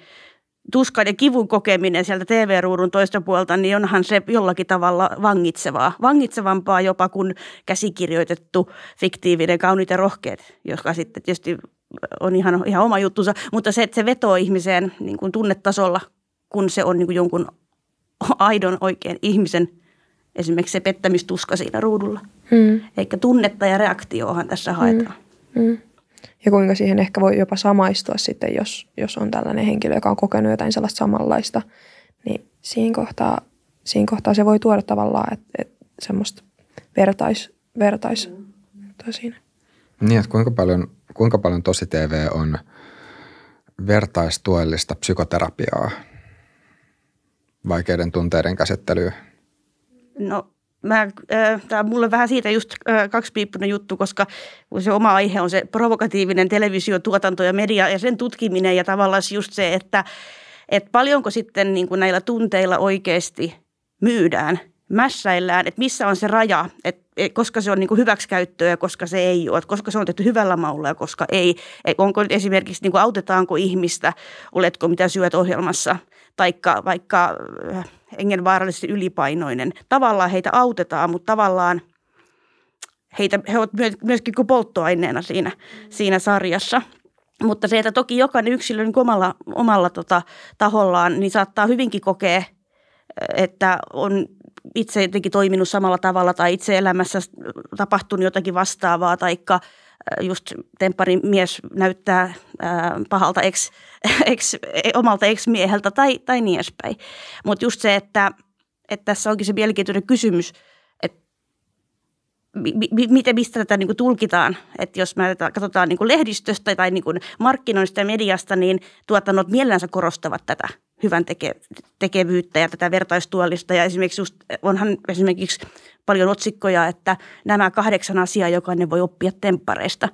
S3: tuskan ja kivun kokeminen sieltä TV-ruudun toista puolta, niin onhan se jollakin tavalla vangitsevaa. Vangitsevampaa jopa kuin käsikirjoitettu fiktiivinen kauniit ja rohkeet, joka sitten tietysti on ihan, ihan oma juttunsa. Mutta se, että se vetoo ihmiseen niin kuin tunnetasolla, kun se on niin kuin jonkun aidon oikein ihmisen esimerkiksi se pettämistuska siinä ruudulla. Hmm. Eikä tunnetta ja reaktioahan tässä haetaan. Hmm. Hmm
S2: ja kuinka siihen ehkä voi jopa samaistua sitten, jos, jos on tällainen henkilö, joka on kokenut jotain sellaista samanlaista, niin siinä kohtaa, siinä kohtaa se voi tuoda tavallaan että, että semmoista vertais, vertais siinä.
S1: Niin, että kuinka paljon, kuinka paljon tosi TV on vertaistuellista psykoterapiaa, vaikeiden tunteiden käsittelyä?
S3: No Mä, äh, tämä on mulle vähän siitä just äh, kaksipiippunen juttu, koska se oma aihe on se provokatiivinen televisiotuotanto ja media ja sen tutkiminen ja tavallaan just se, että, että paljonko sitten niin kuin näillä tunteilla oikeasti myydään, mässäillään, että missä on se raja, että koska se on niin kuin hyväksikäyttöä ja koska se ei ole, koska se on tehty hyvällä maulla ja koska ei. Onko esimerkiksi, niin kuin autetaanko ihmistä, oletko mitä syöt ohjelmassa, taikka vaikka äh, hengenvaarallisesti ylipainoinen. Tavallaan heitä autetaan, mutta tavallaan heitä, he ovat myöskin kuin polttoaineena siinä, siinä sarjassa. Mutta se, että toki jokainen yksilö niin omalla, omalla tota, tahollaan, niin saattaa hyvinkin kokea, että on itse jotenkin toiminut samalla tavalla tai itse elämässä tapahtunut jotakin vastaavaa, taikka just tempparin mies näyttää pahalta ex, ex, omalta ex-mieheltä tai, tai niin edespäin. Mutta just se, että, että tässä onkin se mielenkiintoinen kysymys, että mi, miten, mistä tätä niin kuin tulkitaan. Että jos me katsotaan niin kuin lehdistöstä tai niin kuin markkinoista ja mediasta, niin tuotannot mielellänsä korostavat tätä hyvän teke, tekevyyttä ja tätä vertaistuollista. Ja esimerkiksi just, onhan esimerkiksi paljon otsikkoja, että nämä kahdeksan asiaa jokainen voi oppia temppareista.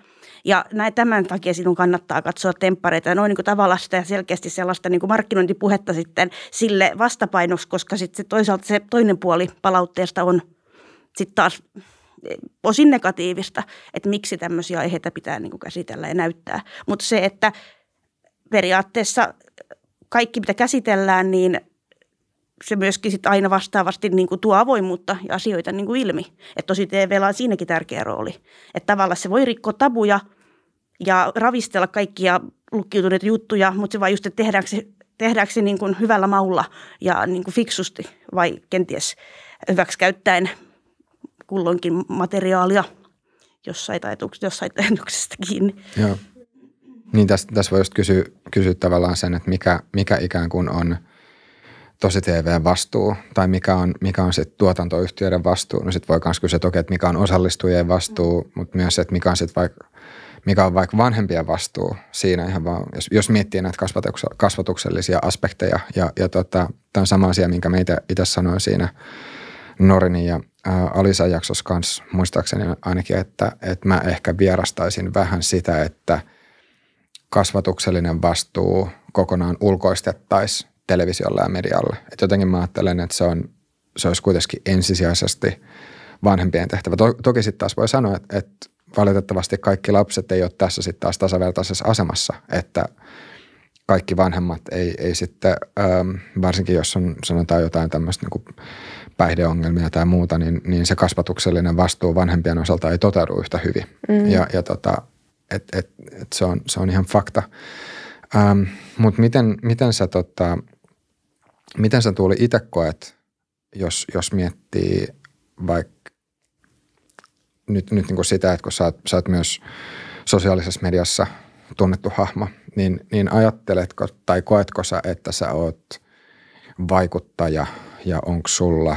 S3: Ja näin tämän takia sinun kannattaa katsoa temppareita. Noin niin kuin tavallaan sitä selkeästi sellaista niin kuin markkinointipuhetta sitten sille vastapainoksi, koska sitten se toisaalta se toinen puoli palautteesta on sitten taas osin negatiivista, että miksi tämmöisiä aiheita pitää niin kuin käsitellä ja näyttää. Mutta se, että periaatteessa kaikki, mitä käsitellään, niin se myöskin sit aina vastaavasti niin kuin tuo avoimuutta ja asioita niin kuin ilmi. Että tosi TVllä on siinäkin tärkeä rooli. Että tavallaan se voi rikkoa tabuja ja ravistella kaikkia lukkiutuneita juttuja, mutta se vaan just, että tehdäänkö se, tehdäänkö se niin kuin hyvällä maulla ja niin kuin fiksusti vai kenties hyväksi käyttäen kulloinkin materiaalia jossain, taituksesta, jossain taituksesta kiinni.
S1: Joo. Niin tässä, tässä voi just kysyä, kysyä tavallaan sen, että mikä, mikä ikään kuin on tosi TV vastuu tai mikä on, mikä on sitten tuotantoyhtiöiden vastuu. No sitten voi myös kysyä toki, että mikä on osallistujien vastuu, mm. mutta myös se, että mikä on sitten vaikka mikä on vaikka vanhempien vastuu siinä ihan vaan, jos, jos miettii näitä kasvatuksellisia aspekteja. Ja, ja tota, tämä on sama asia, minkä mä itse sanoin siinä Norinin ja ää, Alisan jaksossa kanssa, muistaakseni ainakin, että, että mä ehkä vierastaisin vähän sitä, että – kasvatuksellinen vastuu kokonaan ulkoistettaisiin televisiolle ja medialle. Et jotenkin mä ajattelen, että se, on, se olisi kuitenkin ensisijaisesti vanhempien tehtävä. To, toki sitten taas voi sanoa, että, että valitettavasti kaikki lapset ei ole tässä sitten taas tasavertaisessa asemassa, että kaikki vanhemmat ei, ei sitten, ähm, varsinkin jos on sanotaan jotain tämmöistä niin päihdeongelmia tai muuta, niin, niin se kasvatuksellinen vastuu vanhempien osalta ei toteudu yhtä hyvin. Mm. Ja, ja tota, et, et, et se, on, se on ihan fakta. Ähm, Mutta miten, miten sä, tota, miten sä tuuli itse koet, jos, jos miettii vaikka nyt, nyt niin kuin sitä, että kun sä oot, sä oot myös sosiaalisessa mediassa tunnettu hahmo, niin, niin ajatteletko tai koetko sä, että sä oot vaikuttaja ja onko sulla,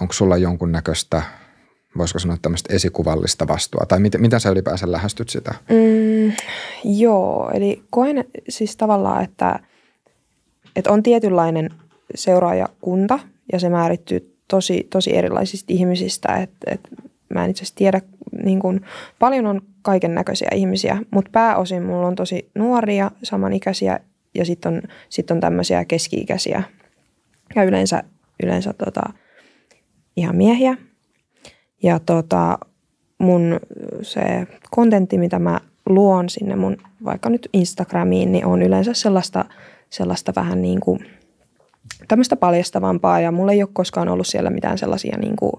S1: onko sulla jonkunnäköistä – voisiko sanoa tämmöistä esikuvallista vastuua? Tai miten, miten sä ylipäänsä lähestyt sitä?
S2: Mm, joo, eli koen siis tavallaan, että, että on tietynlainen seuraajakunta ja se määrittyy tosi, tosi erilaisista ihmisistä. Että, että mä en itse asiassa tiedä, niin kuin, paljon on kaiken näköisiä ihmisiä, mutta pääosin mulla on tosi nuoria, samanikäisiä ja sitten on, sit on tämmöisiä keski-ikäisiä ja yleensä, yleensä tota, ihan miehiä – ja tota, mun se kontentti, mitä mä luon sinne mun vaikka nyt Instagramiin, niin on yleensä sellaista, sellaista vähän niin kuin tämmöistä paljastavampaa ja mulla ei ole koskaan ollut siellä mitään sellaisia niin kuin,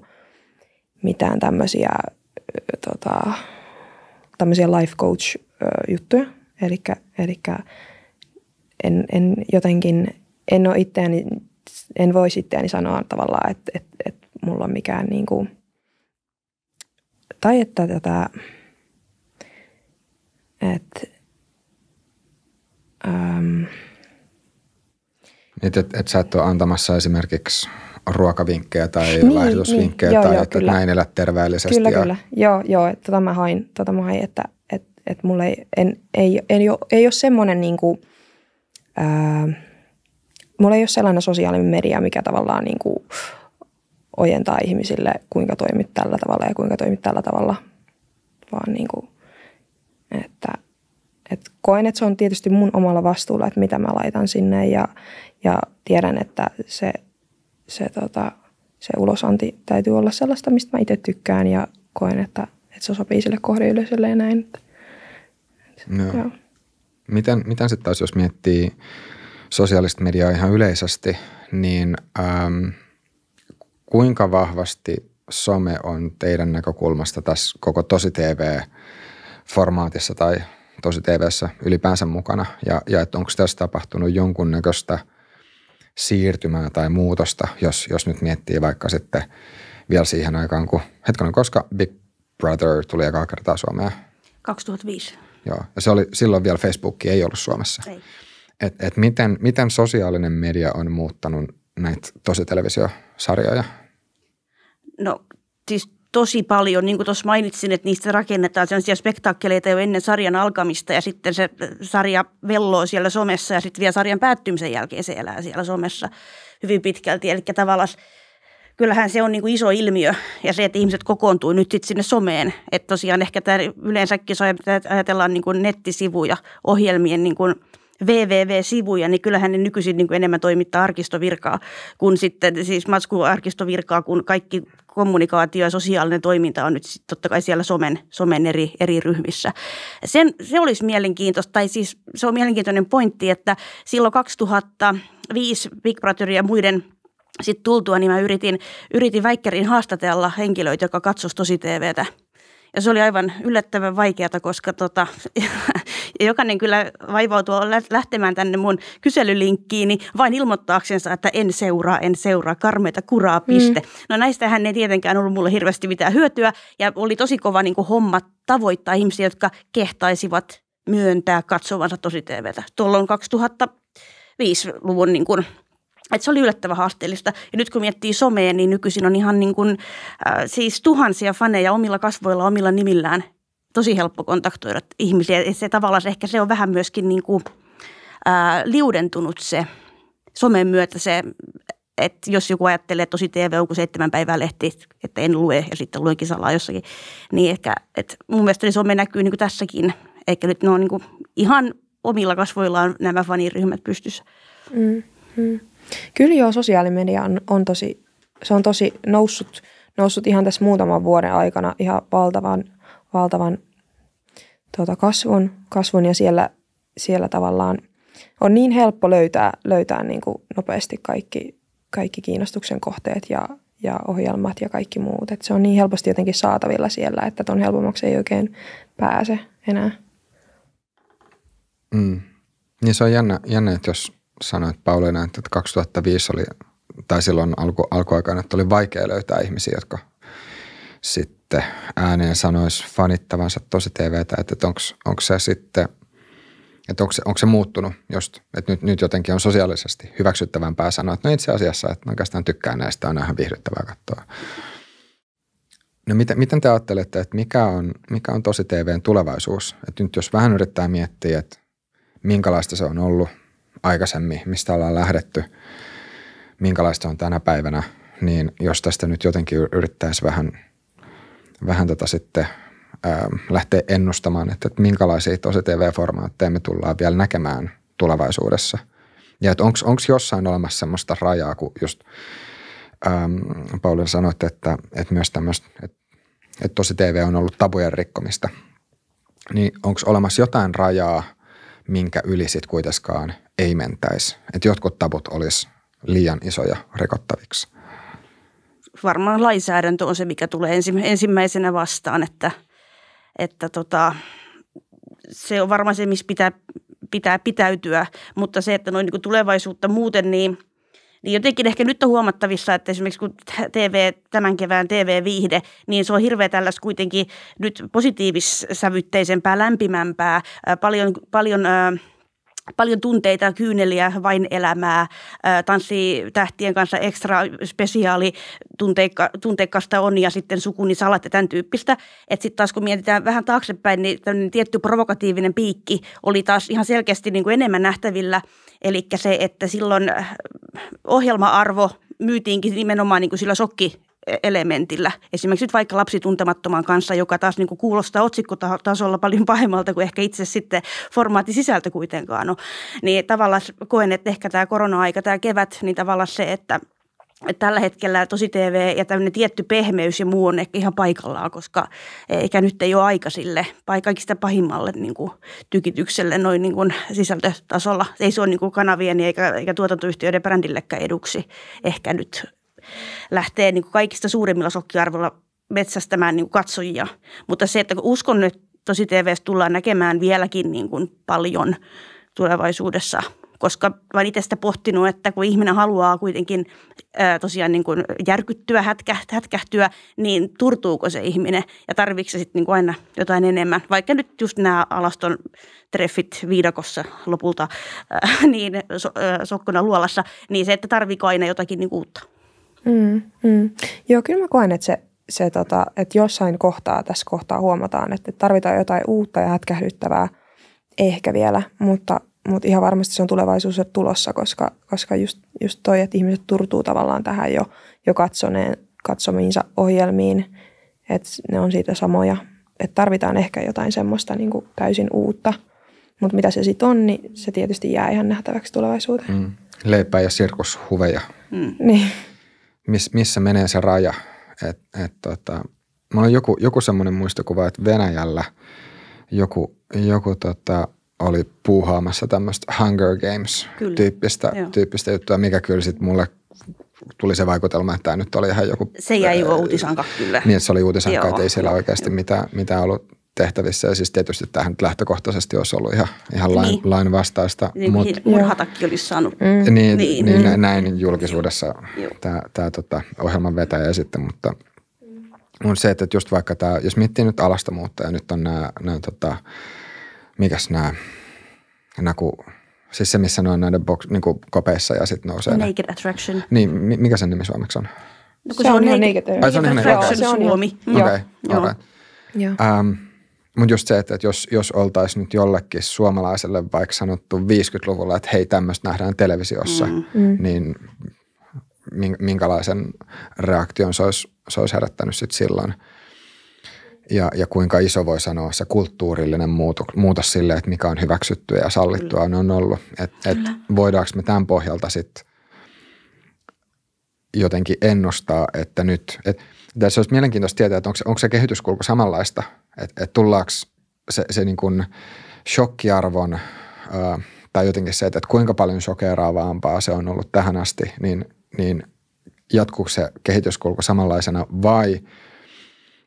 S2: mitään tämmöisiä tota, tämmöisiä life coach juttuja. Eli en, en jotenkin, en ole itseäni, en voi itseäni sanoa tavallaan, että, että, että mulla on mikään niin kuin, tai että tätä, että ähm,
S1: että et, et sä et ole antamassa esimerkiksi ruokavinkkejä tai niin, laihdutusvinkkejä niin, tai joo, että kyllä. näin elät terveellisesti.
S2: Kyllä, ja... kyllä. Joo, joo että tota mä hain, tota mä hain että et, et mulla ei, en, ei, ei, ole, ei ole semmoinen niin kuin, ää, mulla ei ole sellainen sosiaalinen media, mikä tavallaan niin kuin ojentaa ihmisille, kuinka toimit tällä tavalla ja kuinka toimit tällä tavalla, vaan niin kuin, että koen, että se on tietysti mun omalla vastuulla, että mitä mä laitan sinne ja, ja tiedän, että se, se, tota, se ulosanti täytyy olla sellaista, mistä mä itse tykkään ja koen, että, että se sopii sille kohdeyleisölle ja näin.
S1: Joo. Joo. Miten, miten sitten taas, jos miettii sosiaalista mediaa ihan yleisesti, niin äm, kuinka vahvasti some on teidän näkökulmasta tässä koko tosi TV-formaatissa tai tosi TVssä ylipäänsä mukana ja, ja että onko tässä tapahtunut jonkunnäköistä siirtymää tai muutosta, jos, jos nyt miettii vaikka sitten vielä siihen aikaan, kun hetkonen, koska Big Brother tuli ekaa kertaa Suomeen?
S3: 2005.
S1: Joo, ja se oli, silloin vielä Facebook ei ollut Suomessa.
S3: Ei.
S1: Et, et miten, miten sosiaalinen media on muuttanut näitä tositelevisiosarjoja?
S3: No siis tosi paljon, niin kuin tuossa mainitsin, että niistä rakennetaan sellaisia spektaakkeleita jo ennen sarjan alkamista ja sitten se sarja velloo siellä somessa ja sitten vielä sarjan päättymisen jälkeen se elää siellä somessa hyvin pitkälti. Eli tavallaan kyllähän se on niin kuin iso ilmiö ja se, että ihmiset kokoontuu nyt sitten sinne someen. Että tosiaan ehkä tämä yleensäkin, jos ajatellaan niin kuin nettisivuja, ohjelmien niin kuin – www-sivuja, niin kyllähän ne nykyisin niin kuin enemmän toimittaa arkistovirkaa kuin sitten, siis arkistovirkaa, kun kaikki kommunikaatio ja sosiaalinen toiminta on nyt sitten totta kai siellä somen, somen eri, eri ryhmissä. Sen, se olisi mielenkiintoista, tai siis se on mielenkiintoinen pointti, että silloin 2005 Big Brother ja muiden sitten tultua, niin mä yritin, yritin Väikkärin haastatella henkilöitä, jotka katsoisi tosi TVtä. Ja se oli aivan yllättävän vaikeata, koska tota, jokainen kyllä vaivautuu lähtemään tänne mun kyselylinkkiin niin vain ilmoittaaksensa, että en seuraa, en seuraa, karmeita kuraa, piste. Mm. No näistähän ei tietenkään ollut mulle hirveästi mitään hyötyä ja oli tosi kova niin kuin homma tavoittaa ihmisiä, jotka kehtaisivat myöntää katsovansa tosi TVtä. Tuolloin 2005-luvun niin kuin et se oli yllättävän haasteellista. Ja nyt kun miettii somea, niin nykyisin on ihan niin kuin, äh, siis tuhansia faneja omilla kasvoilla, omilla nimillään. Tosi helppo kontaktoida ihmisiä. Et se tavallaan ehkä se on vähän myöskin niin kuin, äh, liudentunut se somen myötä se, että jos joku ajattelee, että tosi TV on kuin seitsemän päivää lehti, että en lue ja sitten luenkin salaa jossakin, niin ehkä, että mun mielestä some näkyy niin kuin tässäkin. Eikä nyt ne on niin kuin ihan omilla kasvoillaan nämä faniryhmät pystyssä. Mm,
S2: mm. Kyllä joo, sosiaalimedia on, on tosi, se on tosi noussut, noussut ihan tässä muutaman vuoden aikana ihan valtavan, valtavan tuota, kasvun, kasvun ja siellä, siellä tavallaan on niin helppo löytää, löytää niin kuin nopeasti kaikki, kaikki kiinnostuksen kohteet ja, ja ohjelmat ja kaikki muut. Et se on niin helposti jotenkin saatavilla siellä, että ton helpommaksi ei oikein pääse enää.
S1: Mm. Niin se on jännä, jännä että jos sanoit Pauliina, että 2005 oli, tai silloin alku, alkuaikana, että oli vaikea löytää ihmisiä, jotka sitten ääneen sanois fanittavansa tosi TVtä, että onko se sitten, että onko se, onko se muuttunut just, että nyt, nyt jotenkin on sosiaalisesti hyväksyttävämpää sanoa, että no itse asiassa, että oikeastaan tykkään näistä, on ihan viihdyttävää katsoa. No miten, miten te ajattelette, että mikä on, mikä on tosi TVn tulevaisuus? Että nyt jos vähän yrittää miettiä, että minkälaista se on ollut – aikaisemmin, mistä ollaan lähdetty, minkälaista on tänä päivänä, niin jos tästä nyt jotenkin yrittäisi vähän, vähän tota sitten ää, lähteä ennustamaan, että, että minkälaisia tosi TV-formaatteja me tullaan vielä näkemään tulevaisuudessa. Ja että onko jossain olemassa semmoista rajaa, kun just äm, Paulin sanoitte, että, että myös tämmöistä, että, että tosi TV on ollut tabujen rikkomista. niin onko olemassa jotain rajaa, minkä yli sitten kuitenkaan ei mentäisi? Että jotkut tabut olisi liian isoja rikottaviksi?
S3: Varmaan lainsäädäntö on se, mikä tulee ensimmäisenä vastaan, että, että tota, se on varmaan se, missä pitää, pitää pitäytyä, mutta se, että noin niin tulevaisuutta muuten, niin – niin jotenkin ehkä nyt on huomattavissa, että esimerkiksi kun TV, tämän kevään TV-viihde, niin se on hirveä tällaista kuitenkin nyt positiivissävytteisempää, lämpimämpää, paljon, paljon äh, paljon tunteita, kyyneliä, vain elämää, tanssii tähtien kanssa ekstra spesiaali tunteikka, tunteikasta on ja sitten sukuni salat ja tämän tyyppistä. Että sitten taas kun mietitään vähän taaksepäin, niin tietty provokatiivinen piikki oli taas ihan selkeästi niin kuin enemmän nähtävillä. Eli se, että silloin ohjelma-arvo myytiinkin nimenomaan niin kuin sillä sokki elementillä. Esimerkiksi nyt vaikka lapsi tuntemattoman kanssa, joka taas niin kuin kuulostaa otsikkotasolla paljon pahemmalta kuin ehkä itse sitten formaattisisältö kuitenkaan on. Niin tavallaan koen, että ehkä tämä korona-aika, tämä kevät, niin tavallaan se, että tällä hetkellä tosi TV ja tämmöinen tietty pehmeys ja muu on ehkä ihan paikallaan, koska eikä nyt ei ole aika sille kaikista pahimmalle niin kuin tykitykselle noin niin kuin sisältötasolla. Ei se ole niin kuin kanavien eikä, eikä tuotantoyhtiöiden brändillekään eduksi ehkä nyt lähtee niin kuin kaikista suurimmilla sokkiarvoilla metsästämään niin kuin katsojia. Mutta se, että uskon, että tosi TVstä tullaan näkemään vieläkin niin kuin paljon tulevaisuudessa, koska olen itse sitä pohtinut, että kun ihminen haluaa kuitenkin ää, tosiaan niin kuin järkyttyä, hätkä, hätkähtyä, niin turtuuko se ihminen ja tarvitseeko se sitten niin kuin aina jotain enemmän. Vaikka nyt just nämä alaston treffit viidakossa lopulta, ää, niin so, ää, sokkona luolassa, niin se, että tarviiko aina jotakin niin uutta.
S2: Mm, mm. Joo, kyllä mä koen, että, se, se, tota, että jossain kohtaa tässä kohtaa huomataan, että tarvitaan jotain uutta ja hätkähdyttävää ehkä vielä, mutta, mutta ihan varmasti se on tulevaisuus tulossa, koska, koska just, just toi, että ihmiset turtuu tavallaan tähän jo, jo katsoneen, katsomiinsa ohjelmiin, että ne on siitä samoja. Että tarvitaan ehkä jotain semmoista niin kuin täysin uutta, mutta mitä se sitten on, niin se tietysti jää ihan nähtäväksi tulevaisuuteen. Mm.
S1: Leipää ja sirkushuveja.
S2: Mm. Niin
S1: miss, missä menee se raja. Et, et, tota, mulla on joku, joku semmoinen muistokuva, että Venäjällä joku, joku tota, oli puuhaamassa tämmöistä Hunger Games-tyyppistä tyyppistä juttua, mikä kyllä sitten mulle tuli se vaikutelma, että tämä nyt oli ihan joku...
S3: Se jäi jo uutisanka kyllä.
S1: Niin, että se oli uutisanka, että ei siellä oikeasti mitään, mitään ollut tehtävissä. Ja siis tietysti tähän nyt lähtökohtaisesti olisi ollut ihan, ihan lain, niin. lain vastaista.
S3: Niin, mut, murhatakki olisi saanut.
S1: Mm. Niin, niin, niin, niin, näin julkisuudessa tämä, tämä tota, ohjelman vetäjä sitten, mutta on se, että just vaikka tämä, jos miettii nyt alasta muutta ja nyt on nämä, nämä tota, mikäs nämä, nämä kun, siis se missä ne on näiden box, niin kuin kopeissa ja sitten nousee.
S3: Naked Attraction.
S1: Niin, mikä sen nimi suomeksi on?
S3: No, se, se, on, on Naked, naked,
S1: Ai, se on
S3: Attraction Suomi.
S1: Okei, okay. Joo. Um, mutta just se, että, jos, jos oltaisiin nyt jollekin suomalaiselle vaikka sanottu 50-luvulla, että hei tämmöistä nähdään televisiossa, mm. mm. niin minkälaisen reaktion se olisi, se olisi herättänyt sitten silloin. Ja, ja kuinka iso voi sanoa se kulttuurillinen muutos, muutos sille, että mikä on hyväksyttyä ja sallittua Kyllä. on ollut. Että et voidaanko me tämän pohjalta sitten jotenkin ennustaa, että nyt, että tässä olisi mielenkiintoista tietää, että onko, onko se kehityskulku samanlaista, että, että tullaanko se, se niin kuin shokkiarvon ää, tai jotenkin se, että, että kuinka paljon shokeeraavampaa se on ollut tähän asti, niin, niin jatkuuko se kehityskulku samanlaisena vai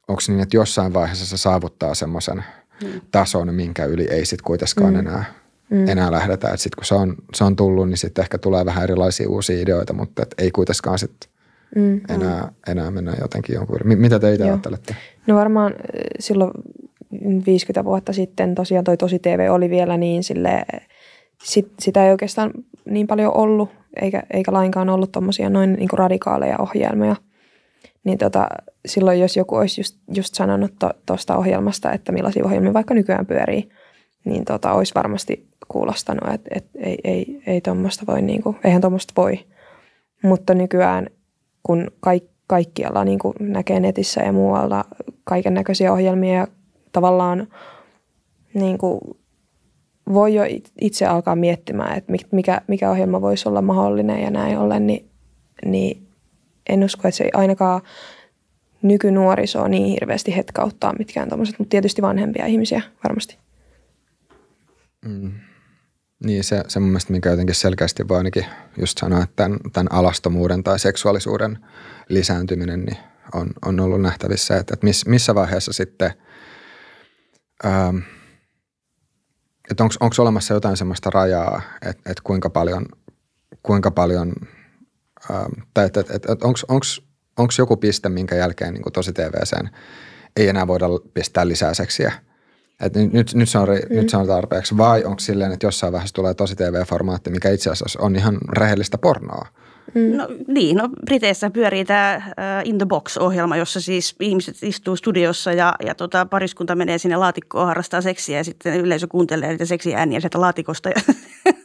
S1: onko niin, että jossain vaiheessa se saavuttaa semmoisen mm. tason, minkä yli ei sitten kuitenkaan mm. enää, mm. enää lähdetä. Sitten kun se on, se on tullut, niin sitten ehkä tulee vähän erilaisia uusia ideoita, mutta et ei kuitenkaan sitten mm. enää, enää mennä jotenkin jonkun Mitä te itse ajattelette?
S2: No varmaan silloin 50 vuotta sitten tosiaan toi Tosi TV oli vielä niin sille sit, sitä ei oikeastaan niin paljon ollut, eikä, eikä lainkaan ollut tuommoisia noin niin kuin radikaaleja ohjelmia. Niin tota, silloin jos joku olisi just, just sanonut tuosta to, ohjelmasta, että millaisia ohjelmia vaikka nykyään pyörii, niin tota, olisi varmasti kuulostanut, että, että ei, ei, ei tuommoista voi, niin kuin, eihän tuommoista voi. Mutta nykyään kun kaikki, kaikkialla niin kuin näkee netissä ja muualla kaiken näköisiä ohjelmia ja tavallaan niin kuin voi jo itse alkaa miettimään, että mikä, mikä ohjelma voisi olla mahdollinen ja näin ollen, niin, niin en usko, että se ainakaan nykynuorisoa niin hirveästi hetkauttaa mitkään tuommoiset, mutta tietysti vanhempia ihmisiä varmasti.
S1: Mm. Niin, se, se mun mielestä, minkä jotenkin selkeästi voi ainakin just sanoa, että tämän, tämän alastomuuden tai seksuaalisuuden lisääntyminen niin on, on ollut nähtävissä, että, että miss, missä vaiheessa sitten, ähm, että onko olemassa jotain sellaista rajaa, että, että kuinka paljon, kuinka paljon ähm, tai että, että, että onko joku piste, minkä jälkeen niin tosi TVCen ei enää voida pistää lisää seksiä – et nyt, nyt, nyt, se on, mm. nyt se on tarpeeksi. Vai onko silleen, että jossain vaiheessa tulee tosi TV-formaatti, mikä itse asiassa on ihan rehellistä pornoa?
S3: Mm. No niin, no Briteissä pyörii tämä uh, In the Box-ohjelma, jossa siis ihmiset istuu studiossa ja, ja tota, pariskunta menee sinne laatikkoon harrastaa seksiä ja sitten yleisö kuuntelee niitä seksiääniä sieltä laatikosta ja,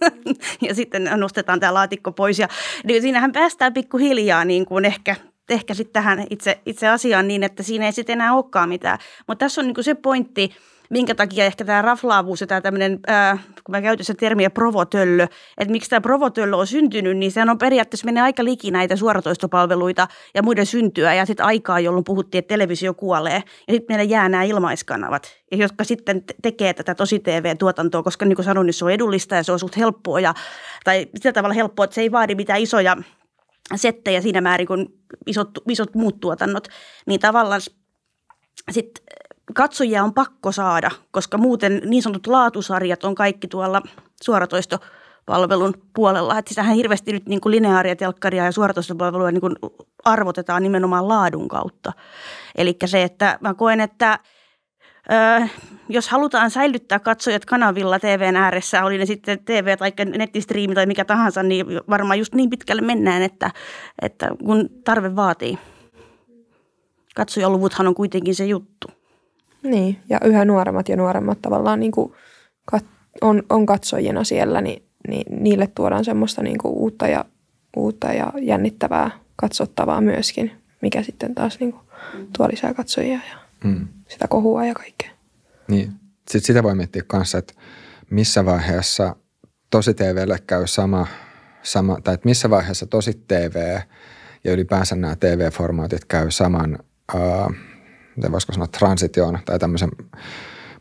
S3: ja sitten nostetaan tämä laatikko pois. Ja niin siinähän päästään pikkuhiljaa niin kuin ehkä ehkä sitten tähän itse, itse asiaan niin, että siinä ei sitten enää olekaan mitään. Mutta tässä on niin se pointti, minkä takia ehkä tämä raflaavuus ja tämä tämmöinen, ää, kun mä käytän sitä termiä provotöllö, että miksi tämä provotöllö on syntynyt, niin sehän on periaatteessa menee aika liki näitä suoratoistopalveluita ja muiden syntyä ja sitten aikaa, jolloin puhuttiin, että televisio kuolee ja sitten meillä jää nämä ilmaiskanavat, jotka sitten tekee tätä tosi TV-tuotantoa, koska niin kuin sanoin, niin se on edullista ja se on suht helppoa ja, tai sillä tavalla helppoa, että se ei vaadi mitään isoja settejä siinä määrin kuin isot, isot muut tuotannot, niin tavallaan sitten katsojia on pakko saada, koska muuten niin sanotut laatusarjat on kaikki tuolla suoratoistopalvelun puolella. Että sisähän hirveästi nyt niin kuin lineaaria, telkkaria ja suoratoistopalvelua niin kuin arvotetaan nimenomaan laadun kautta. Eli se, että mä koen, että Öö, jos halutaan säilyttää katsojat kanavilla TVn ääressä, oli ne sitten TV tai nettistriimi tai mikä tahansa, niin varmaan just niin pitkälle mennään, että, että kun tarve vaatii. Katsojaluvuthan on kuitenkin se juttu.
S2: Niin, ja yhä nuoremmat ja nuoremmat tavallaan niin kuin kat, on, on katsojina siellä, niin, niin niille tuodaan semmoista niin kuin uutta, ja, uutta ja jännittävää katsottavaa myöskin, mikä sitten taas niin kuin tuo lisää katsojia ja mm. sitä kohua ja kaikkea.
S1: Niin, sitten sitä voi miettiä kanssa, että missä vaiheessa tosi TVlle käy sama, sama tai että missä vaiheessa tosi TV ja ylipäänsä nämä TV-formaatit käy saman uh, miten voisiko sanoa, transition tai tämmöisen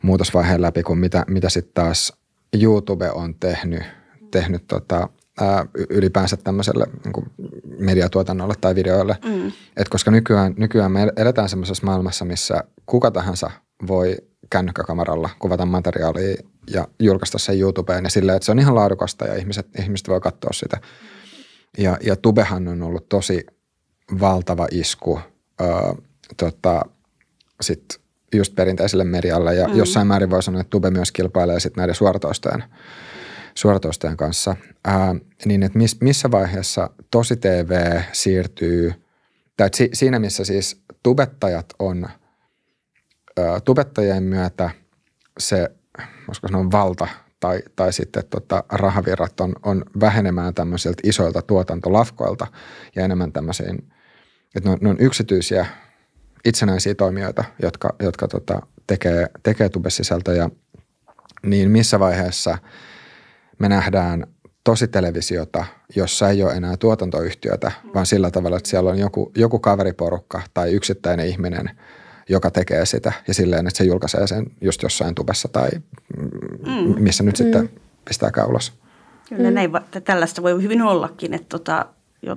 S1: muutosvaiheen läpi kuin mitä, mitä sitten taas YouTube on tehnyt, tehnyt tota, ää, ylipäänsä tämmöiselle niin mediatuotannolle tai videoille. Mm. Et koska nykyään, nykyään me eletään semmoisessa maailmassa, missä kuka tahansa voi kännykkäkameralla kuvata materiaalia ja julkaista sen YouTubeen ja silleen, että se on ihan laadukasta ja ihmiset, ihmiset voi katsoa sitä. Ja, ja Tubehan on ollut tosi valtava isku ää, tota, sit just perinteiselle medialle ja mm. jossain määrin voi sanoa, että Tube myös kilpailee sit näiden suoratoistojen, suoratoistojen kanssa. Ää, niin että miss, missä vaiheessa tosi TV siirtyy, tai si, siinä missä siis tubettajat on, ää, tubettajien myötä se, voisiko sanoa valta tai, tai sitten tota, rahavirrat on, on vähenemään tämmöisiltä isoilta tuotantolafkoilta ja enemmän tämmöisiin, että ne on, ne on yksityisiä itsenäisiä toimijoita, jotka, jotka tota, tekee, tekee tubesisältöjä, niin missä vaiheessa me nähdään tosi televisiota, jossa ei ole enää tuotantoyhtiötä, vaan sillä tavalla, että siellä on joku, joku kaveriporukka tai yksittäinen ihminen, joka tekee sitä ja silleen, että se julkaisee sen just jossain tubessa tai mm. missä nyt mm. sitten pistää ulos.
S3: Kyllä mm. näin, tällaista voi hyvin ollakin, että tota, jo,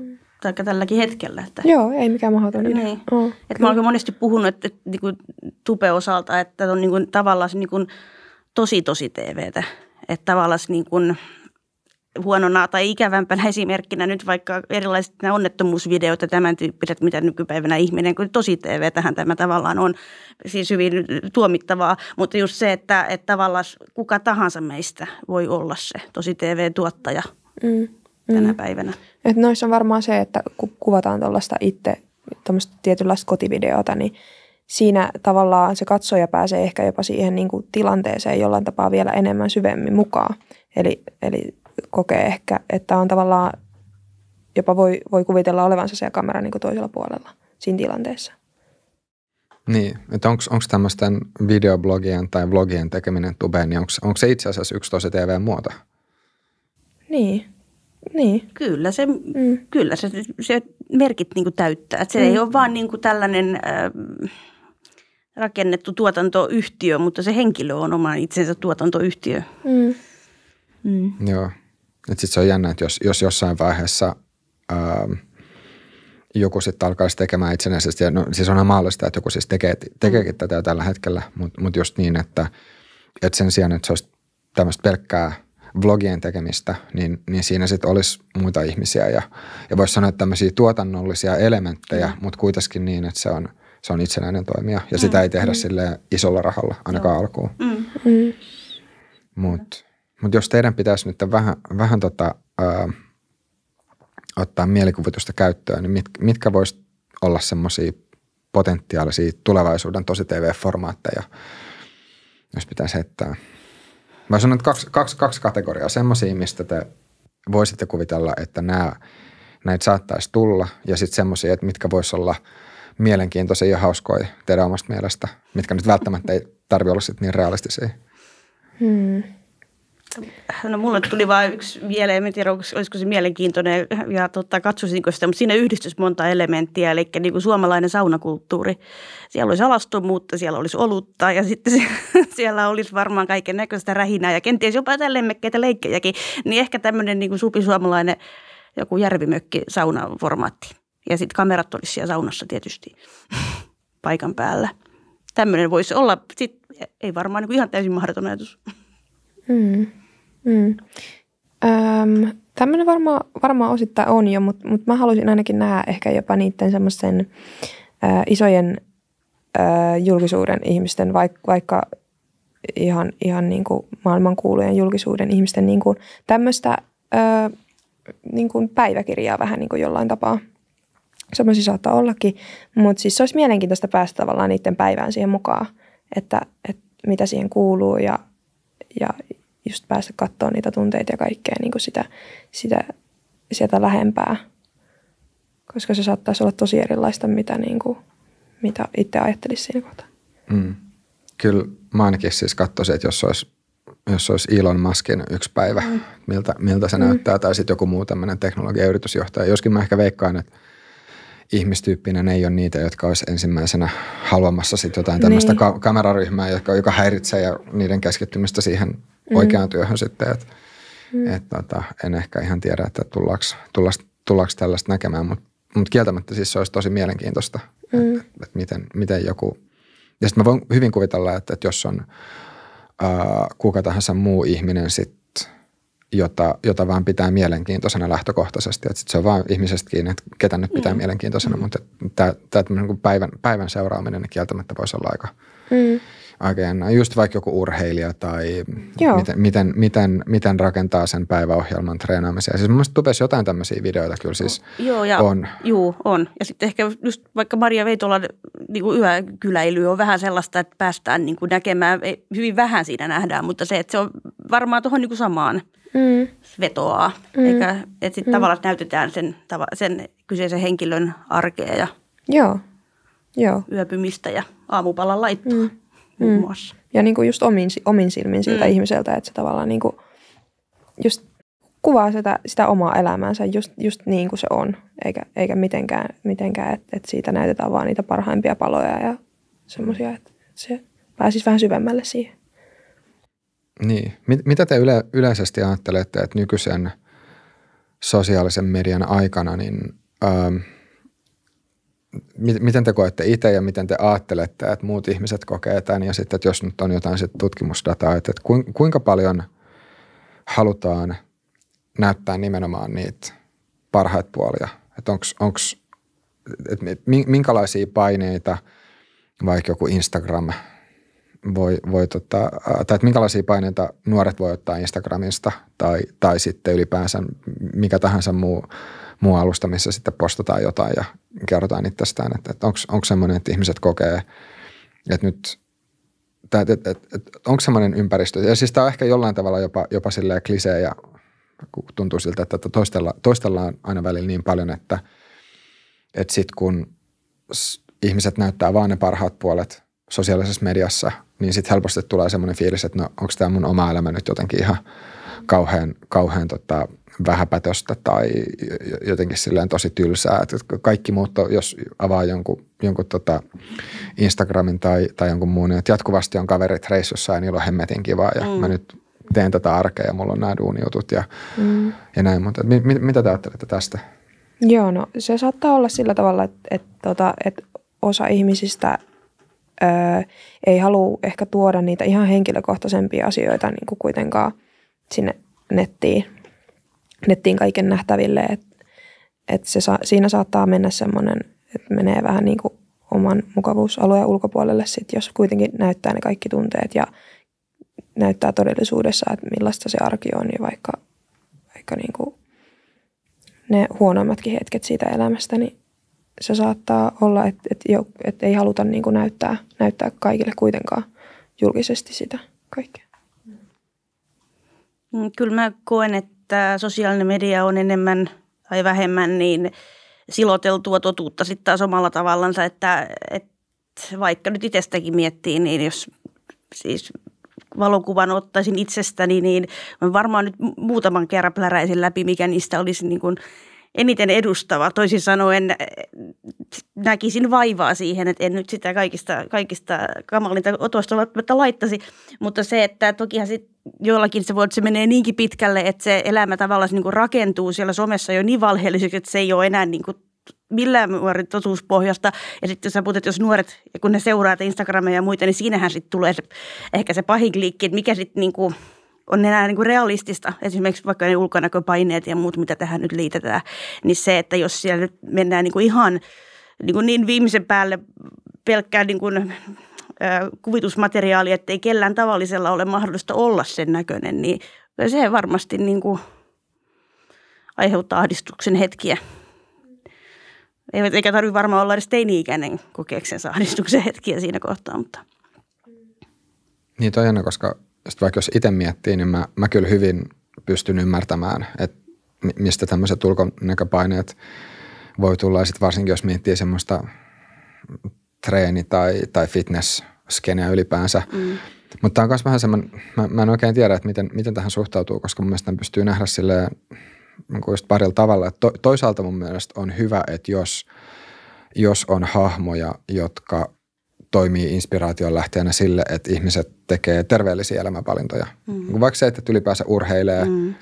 S3: tai tälläkin hetkellä. Että,
S2: Joo, ei mikään mahdoton
S3: niin. Oh, että mä olen monesti puhunut että, että, niin kuin Tupe-osalta, että on niin kuin, tavallaan se niin kuin, tosi tosi TVtä. Että tavallaan se niin kuin, huonona tai ikävämpänä esimerkkinä nyt vaikka erilaiset nämä onnettomuusvideot ja tämän tyyppiset, mitä nykypäivänä ihminen, kun tosi TV tähän tämä tavallaan on siis hyvin tuomittavaa, mutta just se, että, että tavallaan kuka tahansa meistä voi olla se tosi TV-tuottaja. Mm tänä mm. päivänä.
S2: Et noissa on varmaan se, että kun kuvataan tuollaista itse tämmöistä tietynlaista kotivideota, niin siinä tavallaan se katsoja pääsee ehkä jopa siihen niin kuin tilanteeseen jollain tapaa vielä enemmän syvemmin mukaan. Eli, eli kokee ehkä, että on tavallaan jopa voi, voi kuvitella olevansa siellä kameran niin kuin toisella puolella siinä tilanteessa.
S1: Niin, että onko tämmöisten videoblogien tai vlogien tekeminen tubeen, niin onko se itse asiassa yksi tosi TV-muoto?
S2: Niin, Niin.
S3: Kyllä se, mm. kyllä se, se merkit niin kuin täyttää. Että se mm. ei ole vaan niin kuin tällainen äh, rakennettu tuotantoyhtiö, mutta se henkilö on oma itsensä tuotantoyhtiö. Mm.
S1: Mm. Joo. Sitten se on jännä, että jos, jos jossain vaiheessa ää, joku sitten alkaisi tekemään itsenäisesti, ja no, siis onhan mahdollista, että joku siis tekee, tekeekin mm. tätä tällä hetkellä, mutta mut just niin, että, että sen sijaan, että se olisi tämmöistä pelkkää vlogien tekemistä, niin, niin siinä sitten olisi muita ihmisiä ja, ja voisi sanoa että tämmöisiä tuotannollisia elementtejä, mm. mutta kuitenkin niin, että se on, se on itsenäinen toimija ja mm. sitä ei tehdä mm. sille isolla rahalla ainakaan Joo. alkuun. Mm. Mm. Mutta mutta jos teidän pitäisi nyt vähän, vähän tota, ää, ottaa mielikuvitusta käyttöön, niin mit, mitkä voisi olla semmoisia potentiaalisia tulevaisuuden tosi TV-formaatteja, jos pitäisi heittää? Mä sanon, että kaksi, kaksi, kaksi kategoriaa. Semmoisia, mistä te voisitte kuvitella, että nämä, näitä saattaisi tulla, ja sitten semmoisia, että mitkä voisi olla mielenkiintoisia ja hauskoja teidän omasta mielestä, mitkä nyt välttämättä ei tarvitse olla sitten niin realistisia. Hmm.
S3: No mulle tuli vain yksi mieleen, en tiedä olisiko se mielenkiintoinen ja tota, katsoisinko sitä, mutta siinä yhdistys monta elementtiä, eli niin kuin suomalainen saunakulttuuri. Siellä olisi alastomuutta, siellä olisi olutta ja sitten siellä olisi varmaan kaiken näköistä rähinää ja kenties jopa lemmekkeitä leikkejäkin. Niin ehkä tämmöinen niin kuin supisuomalainen joku järvimökki saunaformaatti. Ja sitten kamerat olisi siellä saunassa tietysti paikan päällä. Tämmöinen voisi olla, sit, ei varmaan niin ihan täysin mahdoton ajatus.
S2: Mm. Mm. Tämmöinen varmaan varma osittain on jo, mutta mut mä haluaisin ainakin nähdä ehkä jopa niiden semmoisen isojen ö, julkisuuden ihmisten, vaikka, vaikka ihan, ihan niin kuin maailmankuulujen julkisuuden ihmisten niin kuin tämmöistä ö, niin kuin päiväkirjaa vähän niin kuin jollain tapaa. Semmoisia saattaa ollakin, mutta siis se olisi mielenkiintoista päästä tavallaan niiden päivään siihen mukaan, että, että mitä siihen kuuluu ja, ja, just päästä katsoa niitä tunteita ja kaikkea niin kuin sitä, sitä sieltä lähempää. Koska se saattaisi olla tosi erilaista, mitä, niin kuin, mitä itse ajattelisi siinä kohtaa. Mm.
S1: Kyllä mä ainakin siis katsoisin, että jos olisi, jos olisi Elon Muskin yksi päivä, mm. miltä, miltä se mm. näyttää, tai sitten joku muu tämmöinen teknologiayritysjohtaja. Joskin mä ehkä veikkaan, että ihmistyyppinen ei ole niitä, jotka olisi ensimmäisenä haluamassa sit jotain tämmöistä niin. ka- kameraryhmää, joka, joka häiritsee ja niiden keskittymistä siihen mm. oikeaan työhön sitten. Et, mm. et, tota, en ehkä ihan tiedä, että tullaanko, tullaanko, tullaanko tällaista näkemään, mutta mut kieltämättä siis se olisi tosi mielenkiintoista, mm. että et miten, miten joku, ja sitten mä voin hyvin kuvitella, että, että jos on ää, kuka tahansa muu ihminen sitten jota, jota vaan pitää mielenkiintoisena lähtökohtaisesti. Että se on vaan ihmisestä kiinni, että ketä nyt pitää mm. mielenkiintoisena, mutta tämä, niin päivän, päivän seuraaminen niin kieltämättä voisi olla aika, mm aika jännä. Just vaikka joku urheilija tai miten, miten, miten, miten, rakentaa sen päiväohjelman treenaamisen. Siis mun mielestä tupesi jotain tämmöisiä videoita kyllä siis
S3: Joo, ja, on. Joo, on. Ja sitten ehkä just vaikka Maria Veitolan niin kuin yökyläily on vähän sellaista, että päästään niin kuin näkemään, hyvin vähän siinä nähdään, mutta se, että se on varmaan tuohon niin samaan mm. vetoaa. Mm. Eikä, että sitten mm. tavallaan näytetään sen, sen kyseisen henkilön arkea ja
S2: Joo. Joo.
S3: yöpymistä ja aamupalan laittoa. Mm muun mm. muassa.
S2: Ja niin kuin just omin, omin silmin siltä mm. ihmiseltä, että se tavallaan niin kuin just kuvaa sitä, sitä omaa elämäänsä just, just niin kuin se on, eikä, eikä mitenkään, mitenkään että, että siitä näytetään vaan niitä parhaimpia paloja ja semmoisia, että se pääsisi vähän syvemmälle siihen.
S1: Niin. Mit, mitä te yle, yleisesti ajattelette, että nykyisen sosiaalisen median aikana, niin ähm, – miten te koette itse ja miten te ajattelette, että muut ihmiset kokee tämän ja sitten, että jos nyt on jotain sit tutkimusdataa, että, kuinka paljon halutaan näyttää nimenomaan niitä parhaita puolia, että onko, että minkälaisia paineita vaikka joku Instagram voi, voi tota, tai että minkälaisia paineita nuoret voi ottaa Instagramista tai, tai sitten ylipäänsä mikä tahansa muu muu alusta, missä sitten postataan jotain ja kerrotaan itsestään, että, että onko semmoinen, että ihmiset kokee, että nyt että, että, että, että onko semmoinen ympäristö, ja siis tämä on ehkä jollain tavalla jopa, jopa silleen klisee ja tuntuu siltä, että toistellaan, toistellaan aina välillä niin paljon, että, että sitten kun ihmiset näyttää vaan ne parhaat puolet sosiaalisessa mediassa, niin sitten helposti tulee semmoinen fiilis, että no onko tämä mun oma elämä nyt jotenkin ihan kauhean, kauhean tota, vähäpätöstä tai jotenkin silleen tosi tylsää. Että kaikki muut, jos avaa jonkun, jonkun tota Instagramin tai, tai jonkun muun, niin että jatkuvasti on kaverit reissussa ja niillä on hemmetin kivaa ja mm. mä nyt teen tätä arkea ja mulla on nämä duuniutut ja, mm. ja näin. Mutta mit, mit, mitä te ajattelette tästä?
S2: Joo, no se saattaa olla sillä tavalla, että, että, tota, että osa ihmisistä öö, ei halua ehkä tuoda niitä ihan henkilökohtaisempia asioita niin kuin kuitenkaan sinne nettiin, nettiin kaiken nähtäville. Että et se sa, siinä saattaa mennä semmoinen, että menee vähän niin kuin oman mukavuusalueen ulkopuolelle sit, jos kuitenkin näyttää ne kaikki tunteet ja näyttää todellisuudessa, että millaista se arki on ja vaikka, vaikka niin kuin ne huonoimmatkin hetket siitä elämästä, niin se saattaa olla, että, että, että ei haluta niin kuin näyttää, näyttää kaikille kuitenkaan julkisesti sitä kaikkea.
S3: Mm, kyllä mä koen, että sosiaalinen media on enemmän tai vähemmän niin siloteltua totuutta sitten taas omalla tavallansa, että, että vaikka nyt itsestäkin miettii, niin jos siis valokuvan ottaisin itsestäni, niin varmaan nyt muutaman kerran pläräisin läpi, mikä niistä olisi niin kuin eniten edustava. Toisin sanoen näkisin vaivaa siihen, että en nyt sitä kaikista, kaikista kamalinta otosta välttämättä laittaisi, mutta se, että tokihan sit jollakin se voi, se menee niinkin pitkälle, että se elämä tavallaan niin kuin rakentuu siellä somessa jo niin valheelliseksi, että se ei ole enää niin kuin millään muorin totuuspohjasta. Ja sitten sä puhut, jos nuoret, kun ne seuraavat Instagramia ja muita, niin siinähän sitten tulee se, ehkä se pahin klikki, että mikä sitten niin kuin on enää niin kuin realistista, esimerkiksi vaikka ne ulkonäköpaineet ja muut, mitä tähän nyt liitetään, niin se, että jos siellä nyt mennään niin kuin ihan niin, kuin niin viimeisen päälle pelkkää niin kuin, kuvitusmateriaali, että ei kellään tavallisella ole mahdollista olla sen näköinen, niin se varmasti niin kuin aiheuttaa ahdistuksen hetkiä. Eikä tarvitse varmaan olla edes teini-ikäinen kokeeksensa ahdistuksen hetkiä siinä kohtaa, mutta.
S1: Niin toi on koska sit vaikka jos itse miettii, niin mä, mä kyllä hyvin pystyn ymmärtämään, että mistä tämmöiset ulkonäköpaineet voi tulla. Ja sitten varsinkin, jos miettii semmoista treeni- tai, tai fitness-skeneä ylipäänsä. Mm. Mutta tämä on myös vähän semmoinen, mä, mä en oikein tiedä, että miten, miten tähän suhtautuu, koska mun mielestä pystyy nähdä silleen niin kuin just parilla tavalla. To, toisaalta mun mielestä on hyvä, että jos, jos on hahmoja, jotka toimii inspiraation lähteenä sille, että ihmiset tekee terveellisiä elämänvalintoja. Mm. Vaikka se, että ylipäänsä urheilee, mm.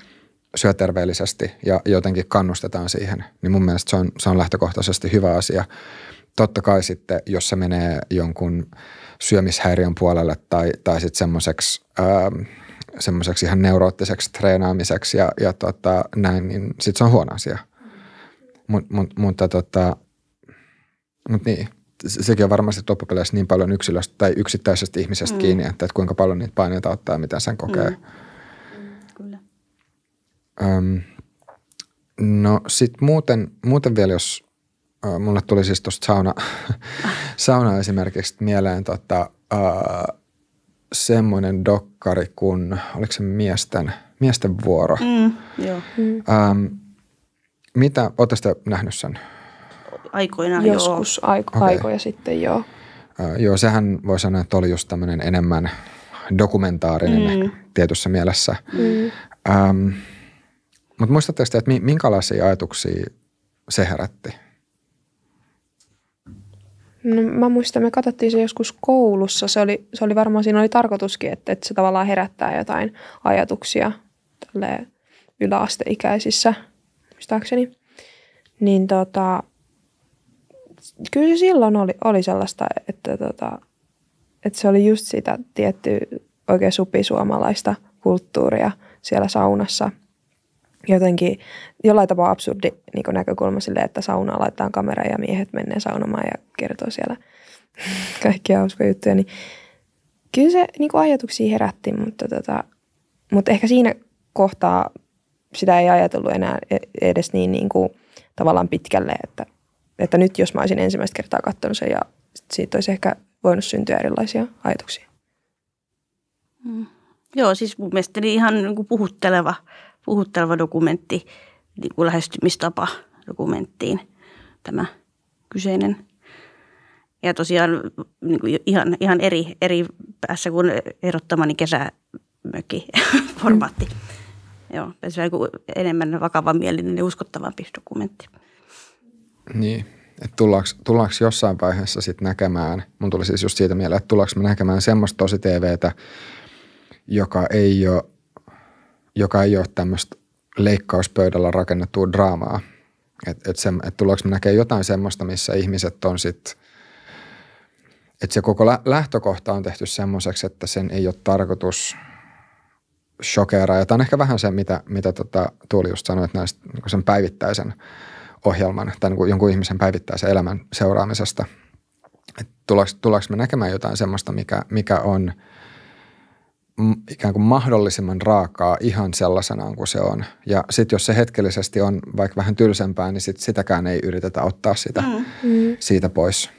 S1: syö terveellisesti ja jotenkin kannustetaan siihen, niin mun mielestä se on, se on lähtökohtaisesti hyvä asia. Totta kai sitten, jos se menee jonkun syömishäiriön puolelle tai, tai sitten semmoiseksi ähm, semmoiseksi ihan neuroottiseksi treenaamiseksi ja, ja tota, näin, niin sitten se on huono asia. Mut, mut, mutta tota, mut niin, sekin on varmasti loppupeleissä niin paljon yksilöstä tai yksittäisestä ihmisestä mm. kiinni, että, että kuinka paljon niitä paineita ottaa ja mitä sen kokee. Mm. Kyllä. Öm, no sitten muuten, muuten vielä, jos äh, mulle tuli siis tuosta sauna, sauna esimerkiksi mieleen tota, äh, semmoinen dokkari kuin, oliko se miesten, miesten vuoro? Mm, joo. Mm. Ähm, mitä, ootte nähnyt sen?
S3: Aikoinaan
S2: Joskus joo. Aiko, okay. aikoja sitten, joo.
S1: Uh, joo, sehän voi sanoa, että oli just tämmöinen enemmän dokumentaarinen mm. tietyssä mielessä. Mm. Um, mutta muistatteko te, että minkälaisia ajatuksia se herätti?
S2: No, mä muistan, me katsottiin se joskus koulussa. Se oli, se oli varmaan, siinä oli tarkoituskin, että, että se tavallaan herättää jotain ajatuksia tälle yläasteikäisissä, muistaakseni. Niin tota, kyllä se silloin oli, oli sellaista, että, tota, että se oli just sitä tiettyä oikein supisuomalaista kulttuuria siellä saunassa. Jotenkin jollain tapaa absurdi niin näkökulma sille, että saunaan laitetaan kamera ja miehet menee saunomaan ja kertoo siellä kaikkia hauskoja juttuja. Niin kyllä se niin kuin ajatuksia herätti, mutta, tota, mutta ehkä siinä kohtaa sitä ei ajatellut enää e-, edes niin, niin kuin, tavallaan pitkälle, että että nyt jos mä olisin ensimmäistä kertaa katsonut sen ja siitä olisi ehkä voinut syntyä erilaisia ajatuksia.
S3: Mm. Joo, siis mun mielestä ihan niin kuin puhutteleva, puhutteleva dokumentti, niin kuin lähestymistapa dokumenttiin tämä kyseinen. Ja tosiaan niin kuin ihan, ihan eri, eri päässä kuin erottamani kesämökki formaatti. joo, se on joku enemmän vakava mielinen ja uskottavampi dokumentti.
S1: Niin, että tullaanko, jossain vaiheessa sitten näkemään, mun tuli siis just siitä mieleen, että tullaanko me näkemään semmoista tosi TVtä, joka ei ole, joka ei ole tämmöistä leikkauspöydällä rakennettua draamaa. Että et et tullaanko me näkemään jotain semmoista, missä ihmiset on sitten, että se koko lähtökohta on tehty semmoiseksi, että sen ei ole tarkoitus shokeraa. Ja tämä on ehkä vähän se, mitä, mitä tota, Tuuli just sanoi, että näistä niin sen päivittäisen ohjelman tai niin jonkun ihmisen päivittäisen elämän seuraamisesta. Tullaanko me näkemään jotain semmoista, mikä, mikä on – ikään kuin mahdollisimman raakaa ihan sellaisenaan kuin se on. Ja sitten jos se hetkellisesti on vaikka vähän tylsempää, niin sit sitäkään ei yritetä ottaa sitä, mm. mm. siitä pois.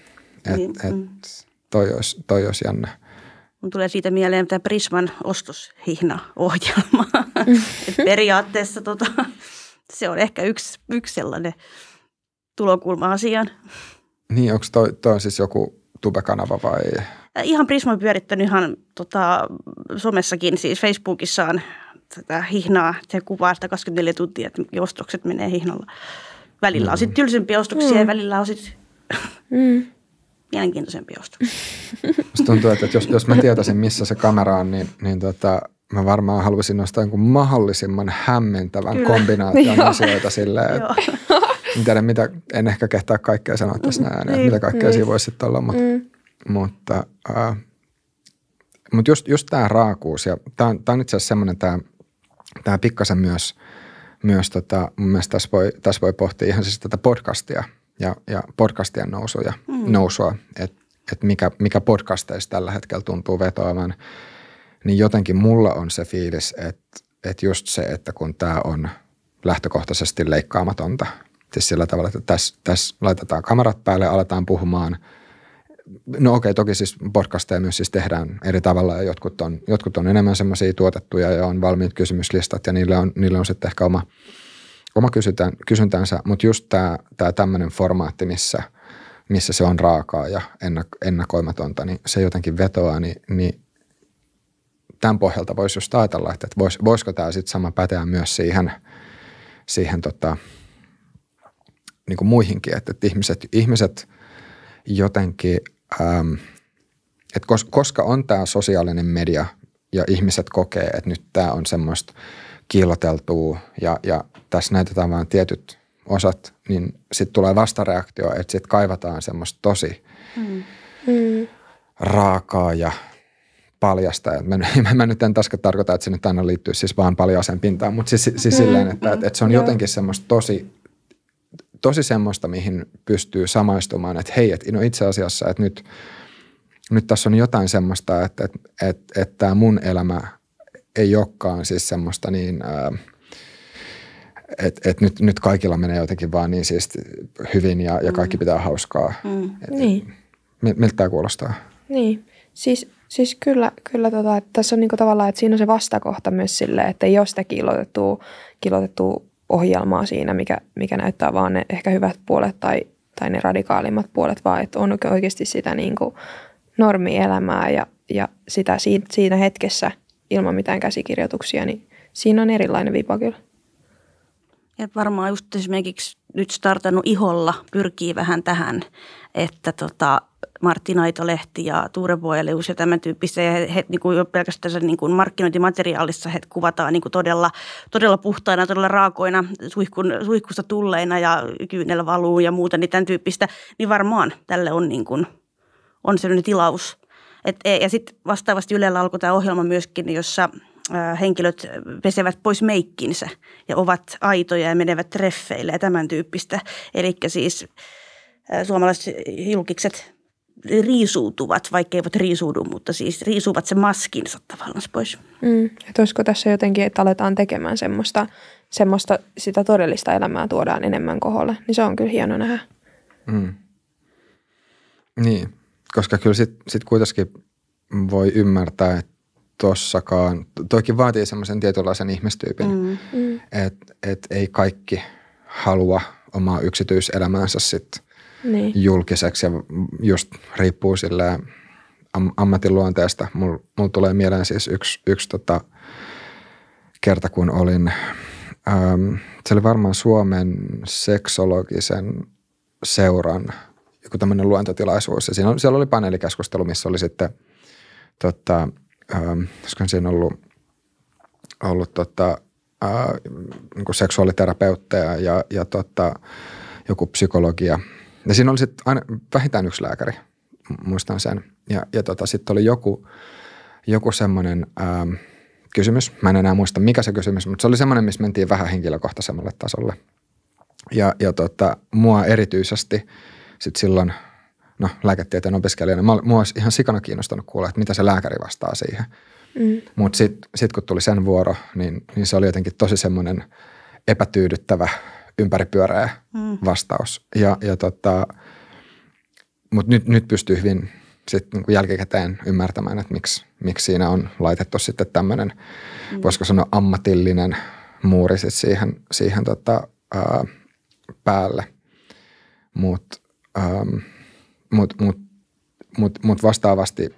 S1: Et, niin, et, mm. toi, olisi, toi olisi jännä.
S3: Mun tulee siitä mieleen tämä Prisman ostoshihna-ohjelma. Mm. periaatteessa tota, se on ehkä yksi, yksi sellainen tulokulma asiaan.
S1: Niin, onko toi, toi on siis joku tubekanava vai?
S3: Ihan Prisma on pyörittänyt ihan tota, somessakin, siis Facebookissaan tätä hihnaa. Se kuvaa sitä 24 tuntia, että ostokset menee hihnalla. Välillä on sitten tylsempiä ostoksia mm. ja välillä on sitten mm. mielenkiintoisempia ostoksia.
S1: Musta tuntuu, että jos, jos mä tietäisin, missä se kamera on, niin, niin tota, mä varmaan haluaisin nostaa jonkun mahdollisimman hämmentävän Kyllä. kombinaation asioita silleen, että en tiedä, mitä, en ehkä kehtaa kaikkea sanoa tässä näin, niin, mitä kaikkea niin. siinä voisi sitten olla, mutta, mm. mutta äh, mutta just, just tämä raakuus, ja tämä on, on itse asiassa semmoinen tämä, tämä pikkasen myös, myös tota, mun mielestä tässä voi, tässä voi pohtia ihan siis tätä podcastia ja, ja podcastien nousua, mm. nousua että et mikä, mikä podcasteista tällä hetkellä tuntuu vetoavan, niin jotenkin mulla on se fiilis, että, että just se, että kun tämä on lähtökohtaisesti leikkaamatonta, siis sillä tavalla, että tässä, tässä laitetaan kamerat päälle, aletaan puhumaan – No okei, okay, toki siis podcasteja myös siis tehdään eri tavalla ja jotkut on, jotkut on enemmän semmoisia tuotettuja ja on valmiit kysymyslistat ja niille on, niille on sitten ehkä oma, oma kysyntän, kysyntänsä, mutta just tämä tää tämmöinen formaatti, missä, missä se on raakaa ja ennak, ennakoimatonta, niin se jotenkin vetoaa, niin, niin tämän pohjalta voisi just ajatella, että, vois, voisiko tämä sitten sama päteä myös siihen, siihen tota, niin kuin muihinkin, että, että ihmiset, ihmiset jotenkin – ähm, että koska on tämä sosiaalinen media ja ihmiset kokee, että nyt tämä on semmoista kiiloteltua ja, ja tässä näytetään vain tietyt osat, niin sitten tulee vastareaktio, että sitten kaivataan semmoista tosi mm. raakaa ja paljasta. Mä, mä, mä nyt en taas tarkoita, että se nyt aina liittyy siis vaan paljaaseen pintaan, mutta siis, siis mm. silleen, että, että, että se on jotenkin semmoista tosi tosi semmoista, mihin pystyy samaistumaan, että hei, että no itse asiassa, että nyt, nyt tässä on jotain semmoista, että, että, että, että tämä mun elämä ei olekaan siis semmoista niin, että, että nyt, nyt kaikilla menee jotenkin vaan niin siis hyvin ja, ja kaikki mm. pitää hauskaa. Mm. Et, niin. Miltä tämä kuulostaa?
S2: Niin, siis, siis kyllä, kyllä tota, että tässä on niinku tavallaan, että siinä on se vastakohta myös silleen, että ei ole sitä kilotettua, kilotettua ohjelmaa siinä, mikä, mikä näyttää vaan ne ehkä hyvät puolet tai, tai ne radikaalimmat puolet, vaan että on oikeasti sitä niin kuin normielämää ja, ja sitä siinä, siinä hetkessä ilman mitään käsikirjoituksia, niin siinä on erilainen vipa kyllä.
S3: Ja varmaan just esimerkiksi nyt startannut iholla pyrkii vähän tähän, että tota, Martti Naitolehti ja Tuure Boelius ja tämän tyyppistä. Ja he, niin kuin jo pelkästään niin kuin markkinointimateriaalissa he kuvataan niin kuin todella, todella puhtaina, todella raakoina, suihkun, suihkusta tulleina ja kyynellä valuu ja muuta, niin tämän tyyppistä. Niin varmaan tälle on, niin kuin, on sellainen tilaus. Et, e, ja sitten vastaavasti Ylellä alkoi tämä ohjelma myöskin, jossa henkilöt pesevät pois meikkinsä ja ovat aitoja ja menevät treffeille ja tämän tyyppistä. Eli siis suomalaiset julkikset riisuutuvat, vaikka eivät riisuudu, mutta siis riisuvat se maskinsa tavallaan pois.
S2: Mm. Että olisiko tässä jotenkin, että aletaan tekemään semmoista, semmoista sitä todellista elämää tuodaan enemmän koholle, niin se on kyllä hieno nähdä. Mm.
S1: Niin, koska kyllä sitten sit kuitenkin voi ymmärtää, että tossakaan, toikin vaatii semmoisen tietynlaisen ihmistyypin, mm. mm. että et ei kaikki halua omaa yksityiselämäänsä sitten niin. julkiseksi ja just riippuu silleen am- ammatin luonteesta. Mulla mul tulee mieleen siis yksi, yksi tota, kerta, kun olin, ähm, se oli varmaan Suomen seksologisen seuran joku tämmöinen luentotilaisuus. Ja siinä, siellä oli paneelikeskustelu, missä oli sitten, tota, ähm, siinä ollut, ollut tota, äh, niin seksuaaliterapeutteja ja, ja tota, joku psykologia. Ja siinä oli sitten aina vähintään yksi lääkäri, muistan sen. Ja, ja tota, sitten oli joku, joku semmoinen ähm, kysymys. Mä en enää muista, mikä se kysymys, mutta se oli semmoinen, missä mentiin vähän henkilökohtaisemmalle tasolle. Ja, ja tota, mua erityisesti sitten silloin, no lääketieteen opiskelijana, mä, mua olisi ihan sikana kiinnostanut kuulla, että mitä se lääkäri vastaa siihen. Mm. Mutta sitten sit kun tuli sen vuoro, niin, niin se oli jotenkin tosi semmoinen epätyydyttävä, ympäripyöreä mm. vastaus. Ja, ja tota, mutta nyt, nyt pystyy hyvin sitten niin jälkikäteen ymmärtämään, että miksi, miksi siinä on laitettu sitten tämmöinen, mm. voisiko sanoa ammatillinen muuri sit siihen, siihen tota, ää, päälle. Mutta mut, mut, mut, mut vastaavasti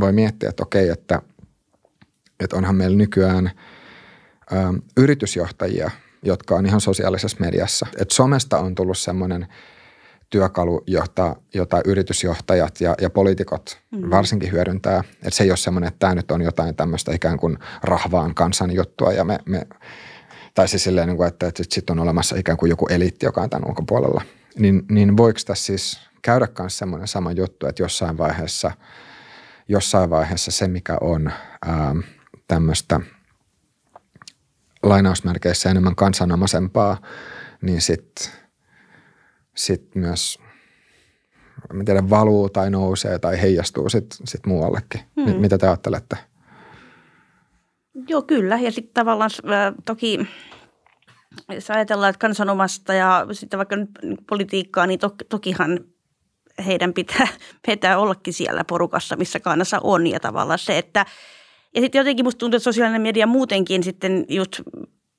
S1: voi miettiä, että okei, että, että onhan meillä nykyään ähm, yritysjohtajia, jotka on ihan sosiaalisessa mediassa. Että somesta on tullut semmoinen – työkalu, jota, jota yritysjohtajat ja, ja poliitikot mm. varsinkin hyödyntää. Että se ei ole semmoinen, että tämä nyt on jotain tämmöistä ikään kuin rahvaan kansan juttua ja me, me tai siis silleen, niin kuin, että, että sitten on olemassa ikään kuin joku eliitti, joka on tämän ulkopuolella. Niin, niin voiko tässä siis käydä myös semmoinen sama juttu, että jossain vaiheessa, jossain vaiheessa se, mikä on ää, tämmöistä lainausmerkeissä enemmän kansanomaisempaa, niin sitten sit myös en tiedä, valuu tai nousee tai heijastuu sitten sit muuallekin. Hmm. Mitä te ajattelette?
S3: Joo, kyllä. Ja sitten tavallaan äh, toki jos ajatellaan, että kansanomasta ja sitten vaikka nyt politiikkaa, niin to, tokihan heidän pitää, pitää ollakin siellä porukassa, missä kannassa on. Ja tavallaan se, että ja sitten jotenkin musta tuntuu, että sosiaalinen media muutenkin sitten just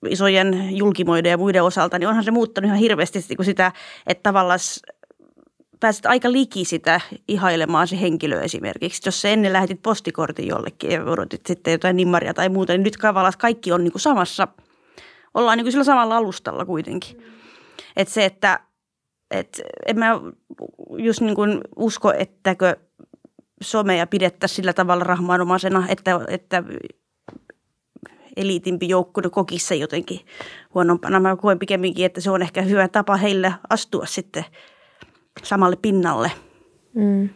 S3: isojen julkimoiden ja muiden osalta, niin onhan se muuttanut ihan hirveästi sitä, että tavallaan pääset aika liki sitä ihailemaan se henkilö esimerkiksi. Jos se ennen lähetit postikortin jollekin ja odotit sitten jotain nimmaria tai muuta, niin nyt tavallaan kaikki on niin kuin samassa, ollaan niin kuin sillä samalla alustalla kuitenkin. Mm. Että se, että et en mä just niin kuin usko, ettäkö somea pidettäisiin sillä tavalla rahmaanomaisena, että, että eliitimpi joukkue kokissa jotenkin huonompana. Mä koen pikemminkin, että se on ehkä hyvä tapa heille astua sitten samalle pinnalle. Mm.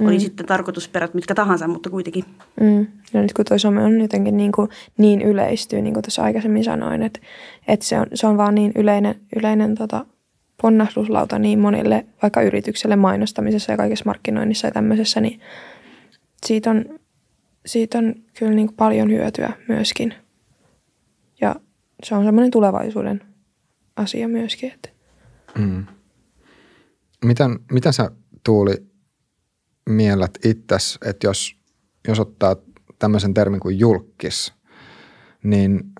S3: Mm. Oli sitten tarkoitusperät mitkä tahansa, mutta kuitenkin.
S2: Mm. No nyt kun tuo some on jotenkin niin, kuin niin yleistyy, niin kuin tuossa aikaisemmin sanoin, että, että se, on, se on vaan niin yleinen, yleinen tota, ponnahduslauta niin monille, vaikka yritykselle mainostamisessa ja kaikessa markkinoinnissa ja tämmöisessä, niin siitä on, siitä on kyllä niin paljon hyötyä myöskin. Ja se on semmoinen tulevaisuuden asia myöskin. Että. Mm.
S1: Miten, miten sä Tuuli miellät itses, että jos, jos ottaa tämmöisen termin kuin julkis, niin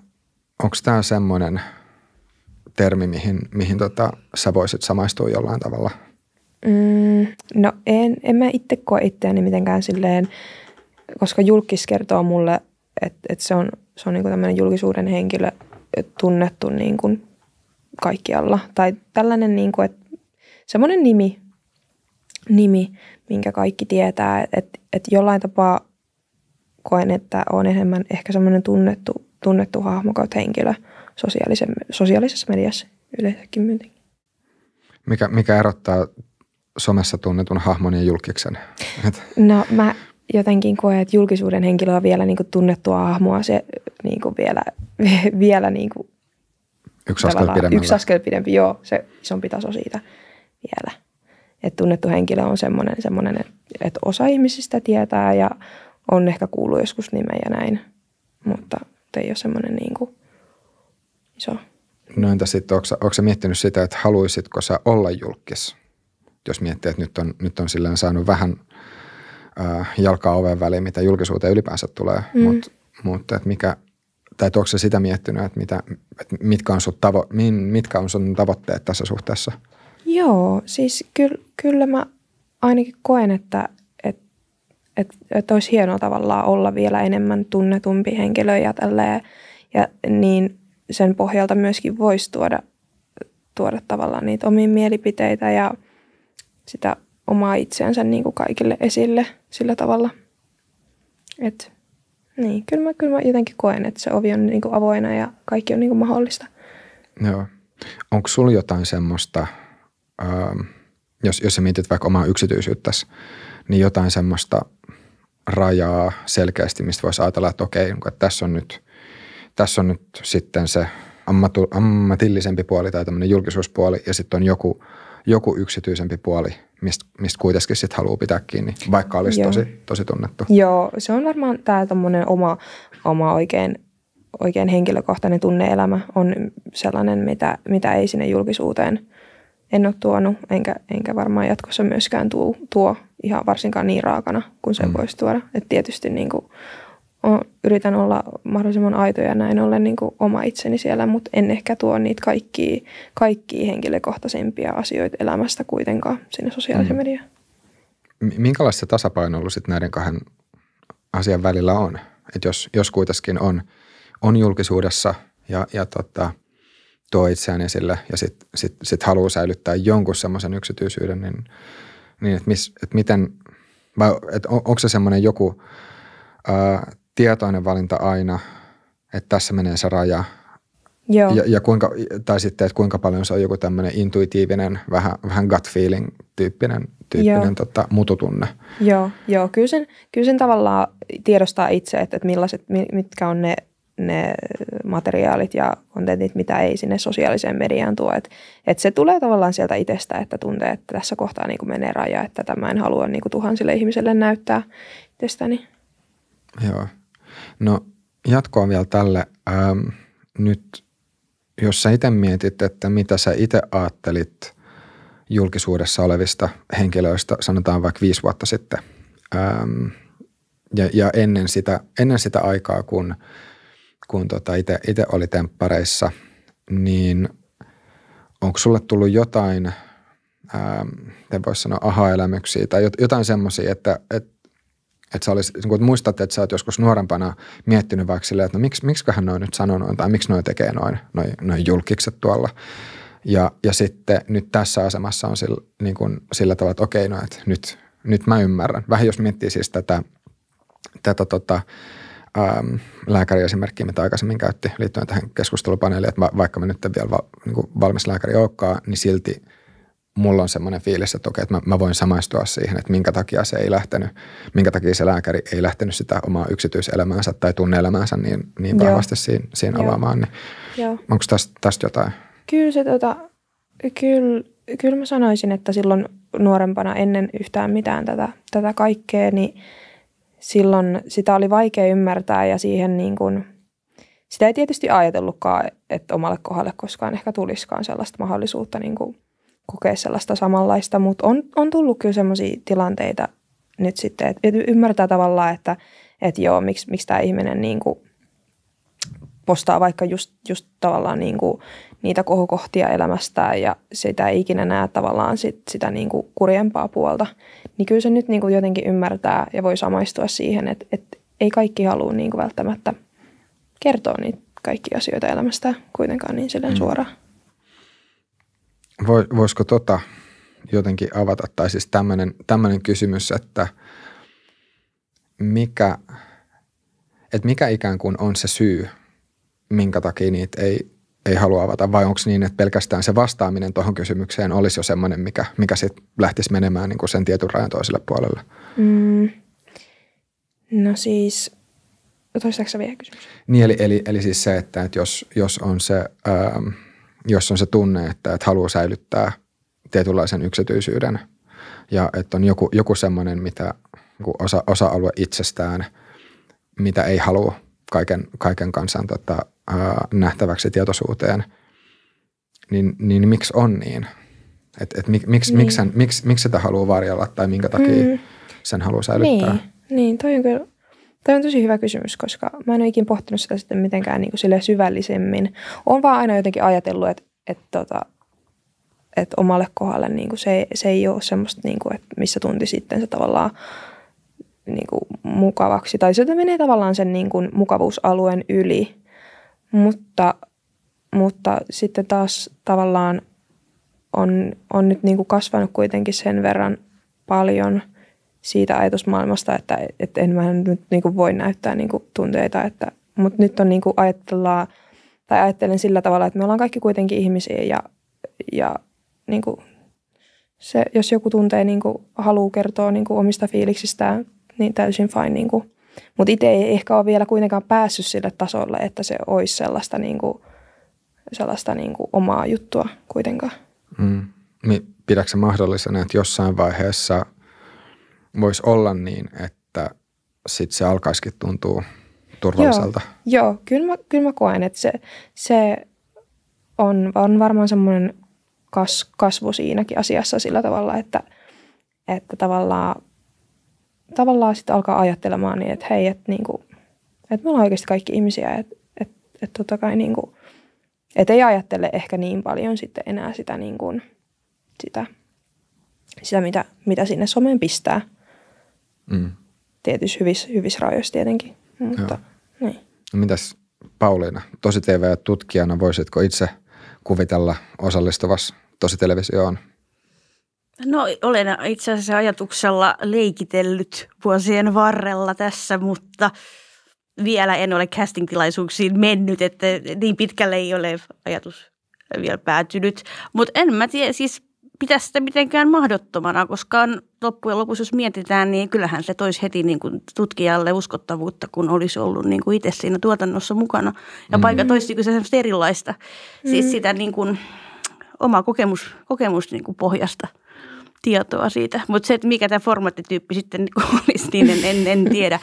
S1: onko tämä semmoinen termi, mihin, mihin tota, sä voisit samaistua jollain tavalla?
S2: Mm, no en, en mä itse koe itseäni mitenkään silleen, koska julkis kertoo mulle, että, että se on, se on niin tämmöinen julkisuuden henkilö tunnettu niin kuin kaikkialla. Tai tällainen, niin kuin, että semmoinen nimi, nimi, minkä kaikki tietää, että, että jollain tapaa koen, että on enemmän ehkä semmoinen tunnettu, tunnettu hahmo kautta henkilö sosiaalisessa mediassa yleensäkin myyntikin.
S1: Mikä, mikä erottaa somessa tunnetun hahmon ja julkiksen?
S2: No mä jotenkin koen, että julkisuuden henkilö on vielä niin kuin tunnettua hahmoa se niin kuin vielä, vielä niin kuin
S1: yksi askel.
S2: Yksi askel pidempi, joo, se isompi taso siitä vielä. Että tunnettu henkilö on semmoinen, semmoinen, että osa ihmisistä tietää ja on ehkä kuullut joskus nimeä ja näin, mutta ei ole semmoinen niin kuin iso.
S1: No entä sitten, onko, onko miettinyt sitä, että haluaisitko sä olla julkis? Jos miettii, että nyt on, nyt on silleen saanut vähän äh, jalkaa oven väliin, mitä julkisuuteen ylipäänsä tulee, mm. mutta mut, että mikä, tai onko se sitä miettinyt, että, mitä, että mitkä, on sun tavo, mitkä on sun tavoitteet tässä suhteessa –
S2: Joo, siis kyllä, kyllä mä ainakin koen, että, että, että, että olisi hienoa tavallaan olla vielä enemmän tunnetumpi henkilö ja, tälleen, Ja niin sen pohjalta myöskin voisi tuoda, tuoda tavallaan niitä omia mielipiteitä ja sitä omaa itseänsä niin kuin kaikille esille sillä tavalla. Et, niin, kyllä mä, kyllä mä jotenkin koen, että se ovi on niin kuin avoinna ja kaikki on niin kuin mahdollista.
S1: Joo. Onko sulla jotain semmoista, ähm, jos, jos sä mietit vaikka omaa yksityisyyttäsi, niin jotain semmoista rajaa selkeästi, mistä voisi ajatella, että okei, niin että tässä on nyt, tässä on nyt sitten se ammatu, ammatillisempi puoli tai tämmöinen julkisuuspuoli ja sitten on joku, joku yksityisempi puoli, mistä, mistä kuitenkin sitten haluaa pitää kiinni, vaikka olisi tosi, tosi tunnettu.
S2: Joo, se on varmaan tämä oma, oma oikein, oikein henkilökohtainen tunneelämä on sellainen, mitä, mitä ei sinne julkisuuteen en ole tuonut, enkä, enkä varmaan jatkossa myöskään tuo, tuo ihan varsinkaan niin raakana kuin se mm. voisi tuoda. Et tietysti niin kuin, on, yritän olla mahdollisimman aito ja näin ollen niin kuin oma itseni siellä, mutta en ehkä tuo niitä kaikkia, kaikkia henkilökohtaisempia asioita elämästä kuitenkaan sinne sosiaaliseen mm. mediaan.
S1: Minkälaista se tasapaino ollut sit näiden kahden asian välillä on? Et jos, jos kuitenkin on, on julkisuudessa ja, ja tota, tuo itseään esille ja sitten sit, sit haluaa säilyttää jonkun semmoisen yksityisyyden, niin, niin että et miten, vai et on, onko se semmoinen joku ää, tietoinen valinta aina, että tässä menee se raja
S2: Joo.
S1: Ja, ja kuinka, tai sitten, että kuinka paljon se on joku tämmöinen intuitiivinen, vähän, vähän gut feeling tyyppinen, tyyppinen tota, mututunne.
S2: Joo, joo. Kyllä, sen, kyllä sen tavallaan tiedostaa itse, että, että millaiset, mitkä on ne ne materiaalit ja kontentit, mitä ei sinne sosiaaliseen mediaan tuo. Et, et se tulee tavallaan sieltä itsestä, että tuntee, että tässä kohtaa niin menee raja, että tämä en halua niin kuin tuhansille ihmisille näyttää itsestäni.
S1: Joo. No jatkoa vielä tälle. Ähm, nyt jos sä itse mietit, että mitä sä itse ajattelit julkisuudessa olevista henkilöistä, sanotaan vaikka viisi vuotta sitten, ähm, ja, ja ennen, sitä, ennen sitä aikaa, kun – kun tota itse oli temppareissa, niin onko sulle tullut jotain, ää, voisi sanoa, aha-elämyksiä tai jotain semmoisia, että, että että sä olisit, kun muistat, että sä oot joskus nuorempana miettinyt vaikka silleen, että no miksi, miksiköhän noin nyt sanoo noin, tai miksi noin tekee noin, noin, noin julkikset tuolla. Ja, ja sitten nyt tässä asemassa on sillä, niin kuin, sillä tavalla, että okei, no, että nyt, nyt mä ymmärrän. Vähän jos miettii siis tätä, tätä tota, ähm, lääkäriesimerkkiä, mitä aikaisemmin käytti liittyen tähän keskustelupaneeliin, että vaikka mä nyt vielä val, niin valmis lääkäri olekaan, niin silti mulla on semmoinen fiilis, että okei, että mä, mä voin samaistua siihen, että minkä takia se ei lähtenyt, minkä takia se lääkäri ei lähtenyt sitä omaa yksityiselämäänsä tai tunneelämäänsä niin, niin vahvasti siinä, siinä avaamaan. Niin Joo. Onko tästä, tästä jotain?
S2: Kyllä se tota, kyllä, kyllä mä sanoisin, että silloin nuorempana ennen yhtään mitään tätä, tätä kaikkea, niin – silloin sitä oli vaikea ymmärtää ja siihen niin kuin, sitä ei tietysti ajatellutkaan, että omalle kohdalle koskaan ehkä tulisikaan sellaista mahdollisuutta niin kuin kokea sellaista samanlaista, mutta on, on tullut kyllä sellaisia tilanteita nyt sitten, että ymmärtää tavallaan, että, että joo, miksi, miksi tämä ihminen niin kuin postaa vaikka just, just tavallaan niin kuin niitä kohokohtia elämästään ja sitä ei ikinä näe tavallaan sit, sitä niin kuin kurjempaa puolta, niin kyllä se nyt niin kuin jotenkin ymmärtää ja voi samaistua siihen, että, että ei kaikki halua niin kuin välttämättä kertoa niitä kaikkia asioita elämästä kuitenkaan niin silleen mm. suoraan.
S1: Voisiko tota jotenkin avata, tai siis tämmöinen kysymys, että mikä, että mikä ikään kuin on se syy, minkä takia niitä ei ei halua avata, vai onko niin, että pelkästään se vastaaminen tuohon kysymykseen olisi jo semmoinen, mikä, mikä sitten lähtisi menemään niin kuin sen tietyn rajan toiselle puolelle? Mm.
S2: No siis, toistaiseksi vielä kysymys?
S1: Niin, eli, eli, eli siis se, että, että jos, jos, on se, ähm, jos on se tunne, että, että haluaa säilyttää tietynlaisen yksityisyyden ja että on joku, joku semmoinen, mitä niin osa, osa-alue itsestään, mitä ei halua kaiken, kaiken kansan tota, nähtäväksi tietoisuuteen, niin, niin miksi on niin? Et, et mik, miksi, niin. miksi, miksi, miksi sitä haluaa varjella tai minkä takia mm. sen haluaa säilyttää?
S2: Niin, niin toi, on kyllä, toi on tosi hyvä kysymys, koska mä en ole ikinä pohtinut sitä sitten mitenkään niin kuin syvällisemmin. Olen vaan aina jotenkin ajatellut, että, että, tota, että omalle kohdalle niin kuin se, se ei ole semmoista, niin kuin, että missä tunti sitten se tavallaan niin kuin mukavaksi. Tai se menee tavallaan sen niin kuin mukavuusalueen yli. mutta, mutta sitten taas tavallaan on, on nyt niin kuin kasvanut kuitenkin sen verran paljon siitä ajatusmaailmasta, että, että en mä nyt niin kuin voi näyttää niin kuin tunteita, että, mutta nyt on niin kuin ajatellaan, tai ajattelen sillä tavalla, että me ollaan kaikki kuitenkin ihmisiä ja, ja niin kuin se, jos joku tuntee, niin kuin, haluaa kertoa niin kuin omista fiiliksistään, niin täysin fine. Niin kuin. Mutta itse ei ehkä ole vielä kuitenkaan päässyt sille tasolle, että se olisi sellaista, niin kuin, sellaista niin kuin omaa juttua kuitenkaan.
S1: Mm. Pidätkö mahdollisena, että jossain vaiheessa voisi olla niin, että sitten se alkaisikin tuntua turvalliselta?
S2: Joo, joo kyllä, mä, kyllä mä koen, että se, se on, on varmaan semmoinen kas, kasvu siinäkin asiassa sillä tavalla, että, että tavallaan, tavallaan sitten alkaa ajattelemaan niin, että hei, että, niinku, että me ollaan oikeasti kaikki ihmisiä, että, että, että totta kai niinku, että ei ajattele ehkä niin paljon sitten enää sitä, niin kuin, sitä, sitä mitä, mitä sinne someen pistää. Mm. Tietysti hyvissä, hyvissä rajoissa tietenkin, mutta niin.
S1: No mitäs Pauliina, tosi TV-tutkijana voisitko itse kuvitella osallistuvassa televisioon?
S3: No olen itse asiassa ajatuksella leikitellyt vuosien varrella tässä, mutta vielä en ole casting-tilaisuuksiin mennyt, että niin pitkälle ei ole ajatus vielä päätynyt. Mutta en mä tiedä, siis pitäisi sitä mitenkään mahdottomana, koska loppujen lopuksi jos mietitään, niin kyllähän se toisi heti niin kuin tutkijalle uskottavuutta, kun olisi ollut niin kuin itse siinä tuotannossa mukana. Ja mm. paikka toisi niin se erilaista, siis mm. siis sitä niin kuin oma kokemus, kokemus niin kuin pohjasta tietoa siitä. Mutta se, että mikä tämä formaattityyppi sitten niin olisi, niin en, en, en tiedä.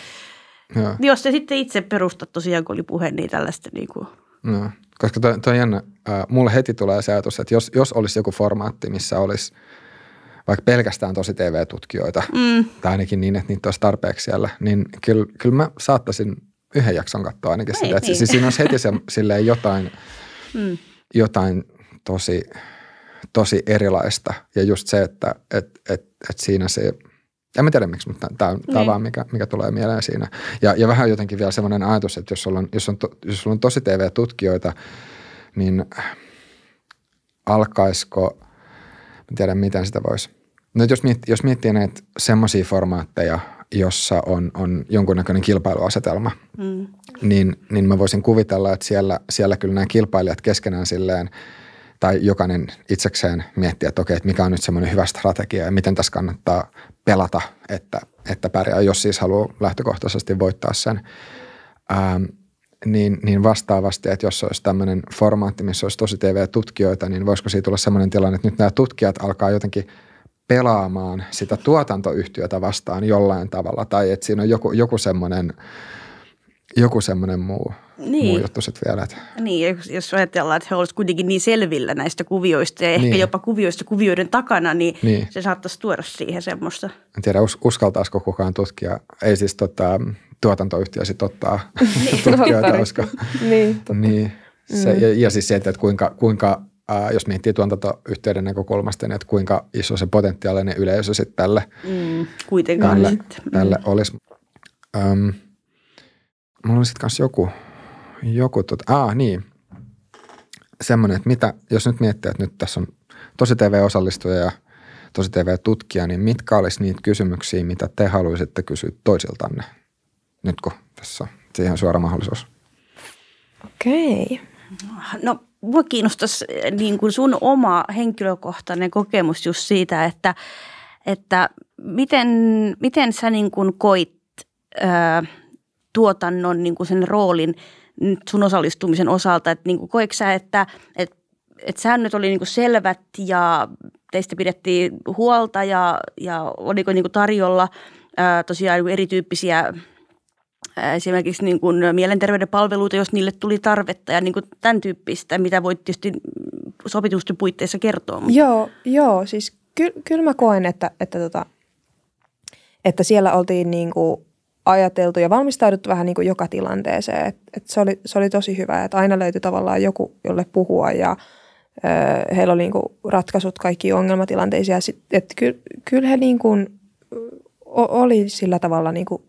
S3: Jos se sitten itse perustat tosiaan, kun oli puhe, niin tällaista niin kuin.
S1: No, koska toi, toi on jännä. Äh, mulle heti tulee se ajatus, että jos, jos olisi joku formaatti, missä olisi vaikka pelkästään tosi TV-tutkijoita, mm. tai ainakin niin, että niitä olisi tarpeeksi siellä, niin kyllä, kyllä mä saattaisin yhden jakson katsoa ainakin Ei, sitä. Että niin. siis siinä olisi heti se, silleen jotain, mm. jotain tosi, tosi erilaista. Ja just se, että et, et, et siinä se, en mä tiedä miksi, mutta tämä on, niin. vaan mikä, mikä tulee mieleen siinä. Ja, ja vähän jotenkin vielä sellainen ajatus, että jos, sulla on, jos, on, to, jos sulla on tosi TV-tutkijoita, niin alkaisiko, en tiedä miten sitä voisi. No jos, miettii, jos miettii näitä semmoisia formaatteja, jossa on, on jonkunnäköinen kilpailuasetelma, mm. niin, niin mä voisin kuvitella, että siellä, siellä kyllä nämä kilpailijat keskenään silleen – tai jokainen itsekseen miettiä, että okei, että mikä on nyt semmoinen hyvä strategia ja miten tässä kannattaa pelata, että, että pärjää, jos siis haluaa lähtökohtaisesti voittaa sen. Ähm, niin, niin vastaavasti, että jos olisi tämmöinen formaatti, missä olisi tosi TV-tutkijoita, niin voisiko siitä tulla semmoinen tilanne, että nyt nämä tutkijat alkaa jotenkin pelaamaan sitä tuotantoyhtiötä vastaan jollain tavalla, tai että siinä on joku, joku semmoinen – joku semmoinen muu, niin. muu juttu sitten vielä. Että.
S3: Niin, jos ajatellaan, että he olisivat kuitenkin niin selvillä näistä kuvioista ja ehkä niin. jopa kuvioista kuvioiden takana, niin, niin se saattaisi tuoda siihen semmoista.
S1: En tiedä, us- uskaltaisiko kukaan tutkia, ei siis tota, tuotantoyhtiö sitten ottaa niin. tutkijoita, koska niin, totta. niin, se, mm. ja, ja siis se, että kuinka, kuinka ää, jos miettii tuotantoyhtiöiden näkökulmasta, niin että kuinka iso se potentiaalinen yleisö sitten tälle, mm,
S3: kuitenkaan
S1: tälle, tälle mm. olisi. Öm, mulla oli sitten kanssa joku, joku tota, aa niin, semmoinen, että mitä, jos nyt miettii, että nyt tässä on tosi TV-osallistuja ja tosi TV-tutkija, niin mitkä olisi niitä kysymyksiä, mitä te haluaisitte kysyä toisiltanne, nyt kun tässä on siihen suora mahdollisuus?
S2: Okei.
S3: No mua kiinnostaisi niin kuin sun oma henkilökohtainen kokemus just siitä, että, että miten, miten sä niin kuin koit ää, tuotannon niin kuin sen roolin sun osallistumisen osalta, että niin koetko sä, että, että, että säännöt oli niin selvät ja teistä pidettiin huolta ja, ja oliko niin tarjolla ää, tosiaan niin erityyppisiä esimerkiksi niin kuin mielenterveyden palveluita, jos niille tuli tarvetta ja niin kuin tämän tyyppistä, mitä voit tietysti sopitusten puitteissa kertoa.
S2: Mutta. Joo, joo, siis ky- kyllä mä koen, että, että, tota, että siellä oltiin niin kuin ajateltu ja valmistauduttu vähän niin kuin joka tilanteeseen. Et, et se, oli, se oli tosi hyvä, että aina löytyi tavallaan joku, jolle puhua ja ö, heillä oli niin kuin ratkaisut kaikkiin ongelmatilanteisiin. Että ky, kyllä he niin kuin, o, oli sillä tavalla niin kuin,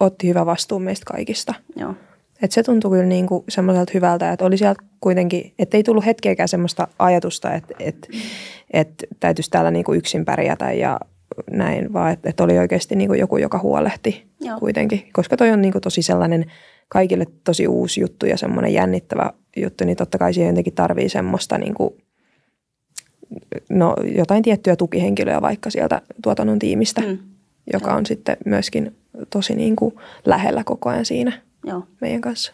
S2: otti hyvä vastuun meistä kaikista.
S3: Joo.
S2: Et se tuntui kyllä niin kuin semmoiselta hyvältä, että oli sieltä kuitenkin, että ei tullut hetkeäkään semmoista ajatusta, että, että, että täytyisi täällä niin kuin yksin pärjätä ja näin, vaan että, että oli oikeasti niin kuin joku, joka huolehti Joo. kuitenkin. Koska toi on niin kuin tosi sellainen kaikille tosi uusi juttu ja semmoinen jännittävä juttu, niin totta kai siihen jotenkin tarvii semmoista niin kuin, no, jotain tiettyä tukihenkilöä vaikka sieltä tuotannon tiimistä, mm. joka Joo. on sitten myöskin tosi niin kuin lähellä koko ajan siinä Joo. meidän kanssa.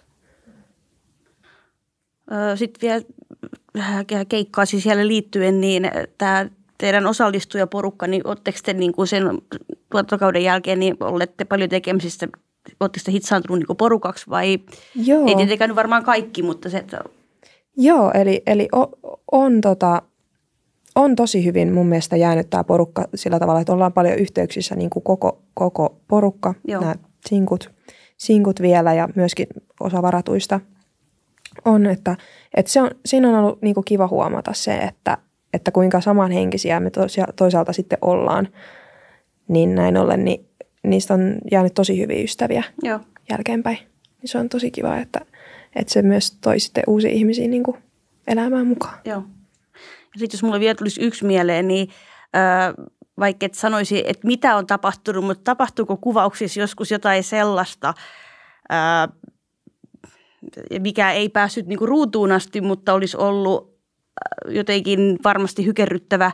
S3: Sitten vielä keikkaasi siellä liittyen, niin tämä teidän osallistujaporukka, niin oletteko te niin kuin sen tuotantokauden jälkeen, niin olette paljon tekemisissä, oletteko te hitsaantunut niin porukaksi vai Joo. ei tietenkään nyt varmaan kaikki, mutta se, että...
S2: Joo, eli, eli on, on, tota, on tosi hyvin mun mielestä jäänyt tämä porukka sillä tavalla, että ollaan paljon yhteyksissä niin kuin koko, koko porukka, Joo. nämä sinkut, sinkut vielä ja myöskin osa varatuista on, että, että se on, siinä on ollut niin kuin kiva huomata se, että, että kuinka samanhenkisiä me toisaalta sitten ollaan, niin näin ollen, niin niistä on jäänyt tosi hyviä ystäviä Joo. jälkeenpäin. Niin se on tosi kiva, että, että se myös toi sitten uusia ihmisiä niin kuin elämään mukaan.
S3: Joo. Ja sitten jos mulla vielä tulisi yksi mieleen, niin äh, vaikka et sanoisi, että mitä on tapahtunut, mutta tapahtuuko kuvauksissa joskus jotain sellaista, ää, mikä ei päässyt niinku ruutuun asti, mutta olisi ollut jotenkin varmasti hykerryttävä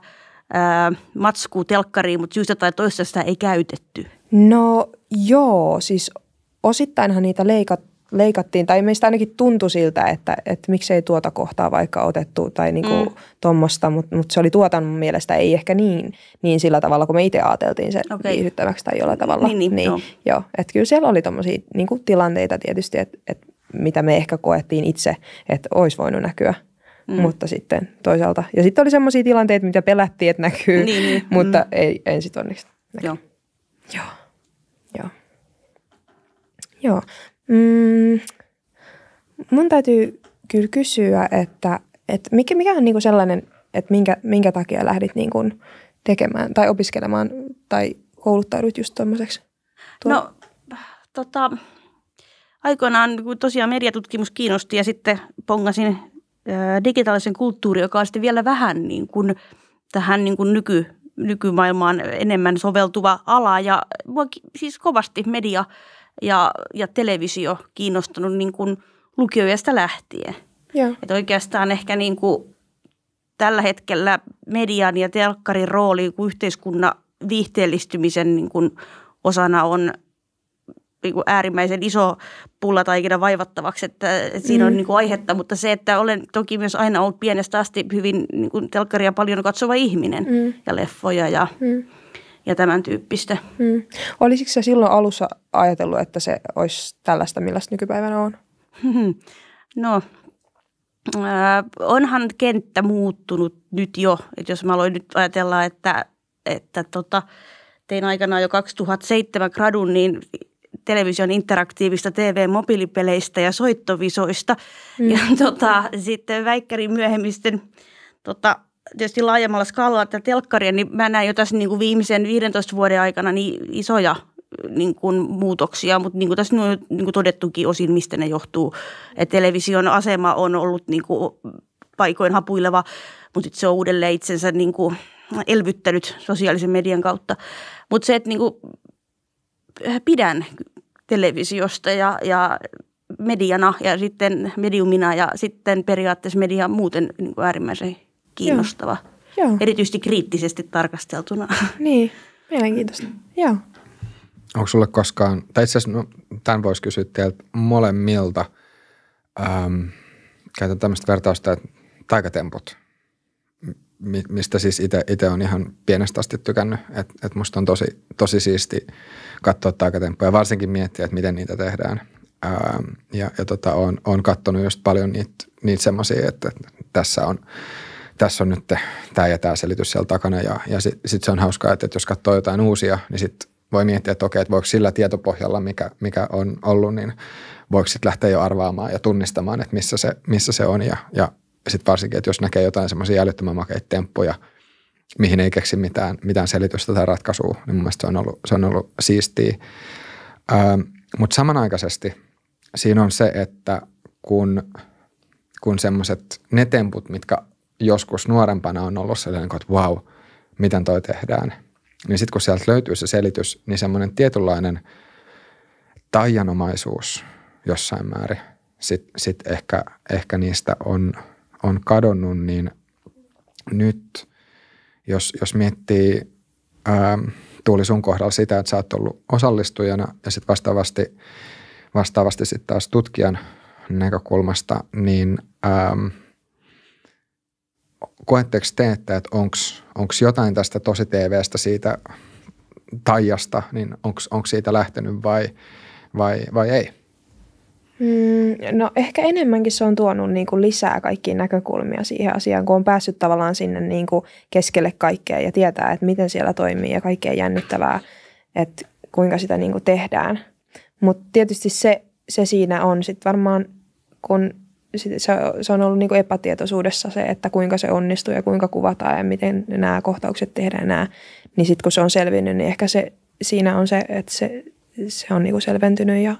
S3: ää, matsku telkkariin, mutta syystä tai toista sitä ei käytetty?
S2: No joo, siis osittainhan niitä leikat, leikattiin, tai meistä ainakin tuntui siltä, että, että miksei tuota kohtaa vaikka otettu tai niinku mm. tuommoista, mutta, mutta se oli tuotannon mielestä ei ehkä niin, niin sillä tavalla, kun me itse ajateltiin se okay. viihdyttäväksi tai jollain tavalla.
S3: Niin, niin,
S2: niin
S3: joo.
S2: joo. Että kyllä siellä oli tuommoisia niinku tilanteita tietysti, että, että mitä me ehkä koettiin itse, että olisi voinut näkyä. Mm. Mutta sitten toisaalta, ja sitten oli sellaisia tilanteita, mitä pelättiin, että näkyy, niin, niin. mutta mm. ei, ei sitten onneksi näkyy. Joo. Joo. Joo. Joo. Mm, mun täytyy kyllä kysyä, että, että mikä, mikä on niinku sellainen, että minkä, minkä takia lähdit niinku tekemään tai opiskelemaan tai kouluttaudut just tuommoiseksi?
S3: No, tota, aikoinaan kun tosiaan mediatutkimus kiinnosti ja sitten pongasin digitaalisen kulttuuri, joka on sitten vielä vähän niin kuin tähän niin kuin nyky, nykymaailmaan enemmän soveltuva ala. Ja mua siis kovasti media ja, ja televisio kiinnostunut niin kuin lukioista lähtien. Yeah. Että oikeastaan ehkä niin kuin tällä hetkellä median ja telkkarin rooli kuin yhteiskunnan viihteellistymisen niin kuin osana on niin kuin äärimmäisen iso pullataikina vaivattavaksi, että, että siinä mm. on niin kuin aihetta, mutta se, että olen toki myös aina ollut pienestä asti hyvin niin kuin telkkaria paljon katsova ihminen mm. ja leffoja ja, mm. ja tämän tyyppistä. Mm.
S2: Olisiko se silloin alussa ajatellut, että se olisi tällaista, millaista nykypäivänä on?
S3: No, äh, onhan kenttä muuttunut nyt jo, että jos mä aloin nyt ajatella, että, että tota, tein aikanaan jo 2007 gradun, niin television interaktiivista TV-mobiilipeleistä ja soittovisoista. Mm. Ja tota, sitten väikkärin myöhemmin sitten, tota, tietysti laajemmalla skaalalla tätä telkkaria, niin mä näin jo tässä niin kuin viimeisen 15 vuoden aikana niin isoja niin kuin muutoksia, mutta niin kuin tässä on niin kuin todettukin osin, mistä ne johtuu. että television asema on ollut niin kuin paikoin hapuileva, mutta sitten se on uudelleen itsensä niin kuin elvyttänyt sosiaalisen median kautta. Mutta se, että niin kuin pidän televisiosta ja, ja mediana ja sitten mediumina ja sitten periaatteessa media muuten niin kuin äärimmäisen kiinnostava. Joo. Joo. Erityisesti kriittisesti tarkasteltuna.
S2: Niin, mielenkiintoista. Joo.
S1: Onko sulle koskaan, tai itse asiassa no, tämän voisi kysyä teiltä molemmilta. Ähm, käytän tämmöistä vertausta, että taikatemput, mistä siis itse on ihan pienestä asti tykännyt. Että et musta on tosi, tosi siisti katsoa taikatemppuja, varsinkin miettiä, että miten niitä tehdään. Ähm, ja ja tota, on, on katsonut just paljon niitä, niitä semmoisia, että tässä on, tässä on nyt tämä ja tämä selitys siellä takana. Ja, ja sitten sit se on hauskaa, että, että jos katsoo jotain uusia, niin sitten voi miettiä, että okei, että voiko sillä tietopohjalla, mikä, mikä on ollut, niin voiko sitten lähteä jo arvaamaan ja tunnistamaan, että missä se, missä se on. Ja, ja sitten varsinkin, että jos näkee jotain semmoisia älyttömän makeita temppuja, mihin ei keksi mitään, mitään selitystä tai ratkaisua, niin mun mielestä se on ollut, se on ollut siistiä. Ähm, Mutta samanaikaisesti siinä on se, että kun, kun semmoiset ne temput, mitkä joskus nuorempana on ollut sellainen, että wow, miten toi tehdään, niin sitten kun sieltä löytyy se selitys, niin semmoinen tietynlainen taianomaisuus jossain määrin sitten sit ehkä, ehkä niistä on, on kadonnut, niin nyt jos, jos miettii ää, Tuuli sun kohdalla sitä, että sä oot ollut osallistujana ja sitten vastaavasti, vastaavasti sitten taas tutkijan näkökulmasta, niin ähm, koetteko te, että onko jotain tästä tosi TVstä siitä taijasta, niin onko siitä lähtenyt vai, vai, vai ei?
S2: Mm, no ehkä enemmänkin se on tuonut niin kuin lisää kaikkia näkökulmia siihen asiaan, kun on päässyt tavallaan sinne niin kuin keskelle kaikkea ja tietää, että miten siellä toimii ja kaikkea jännittävää, että kuinka sitä niin kuin tehdään. Mutta tietysti se, se siinä on sitten varmaan, kun se, se on ollut niin kuin epätietoisuudessa se, että kuinka se onnistuu ja kuinka kuvataan ja miten nämä kohtaukset tehdään nämä, niin sitten kun se on selvinnyt, niin ehkä se, siinä on se, että se, se on niin kuin selventynyt ja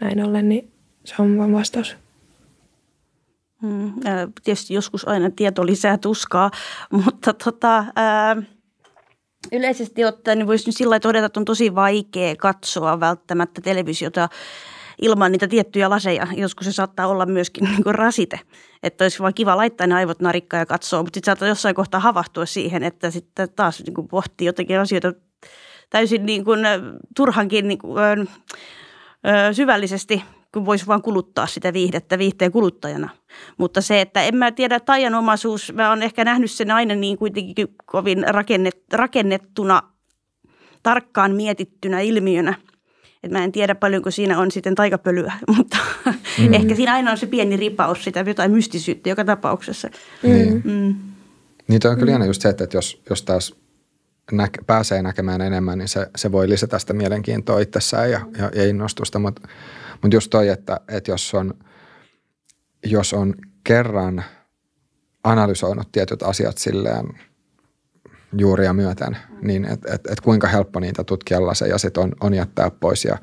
S2: näin ollen, niin se on vain vastaus.
S3: Mm, tietysti joskus aina tieto lisää tuskaa, mutta tota, ää, yleisesti ottaen niin voisi sillä todeta, että on tosi vaikea katsoa välttämättä televisiota ilman niitä tiettyjä laseja. Joskus se saattaa olla myöskin niin kuin rasite, että olisi vaan kiva laittaa ne aivot narikkaan ja katsoa, mutta sitten saattaa jossain kohtaa havahtua siihen, että sitten taas niin kuin pohtii jotakin asioita täysin niin kuin, turhankin niin kuin, syvällisesti kun voisi vaan kuluttaa sitä viihdettä viihteen kuluttajana. Mutta se, että en mä tiedä, taianomaisuus, mä oon ehkä nähnyt sen aina niin kuitenkin kovin rakennet, rakennettuna, tarkkaan mietittynä ilmiönä. Et mä en tiedä paljonko siinä on sitten taikapölyä, mutta mm. ehkä siinä aina on se pieni ripaus sitä jotain mystisyyttä joka tapauksessa.
S1: Mm. Niin. Mm. Niin toi on kyllä mm. just se, että jos, jos taas näke, pääsee näkemään enemmän, niin se, se voi lisätä sitä mielenkiintoa itsessään ja, ja, ja innostusta, mutta mutta just toi, että, että jos, on, jos on kerran analysoinut tietyt asiat silleen juuria myöten, niin että et, et kuinka helppo niitä tutkijalla se ja sitten on, on jättää pois ja,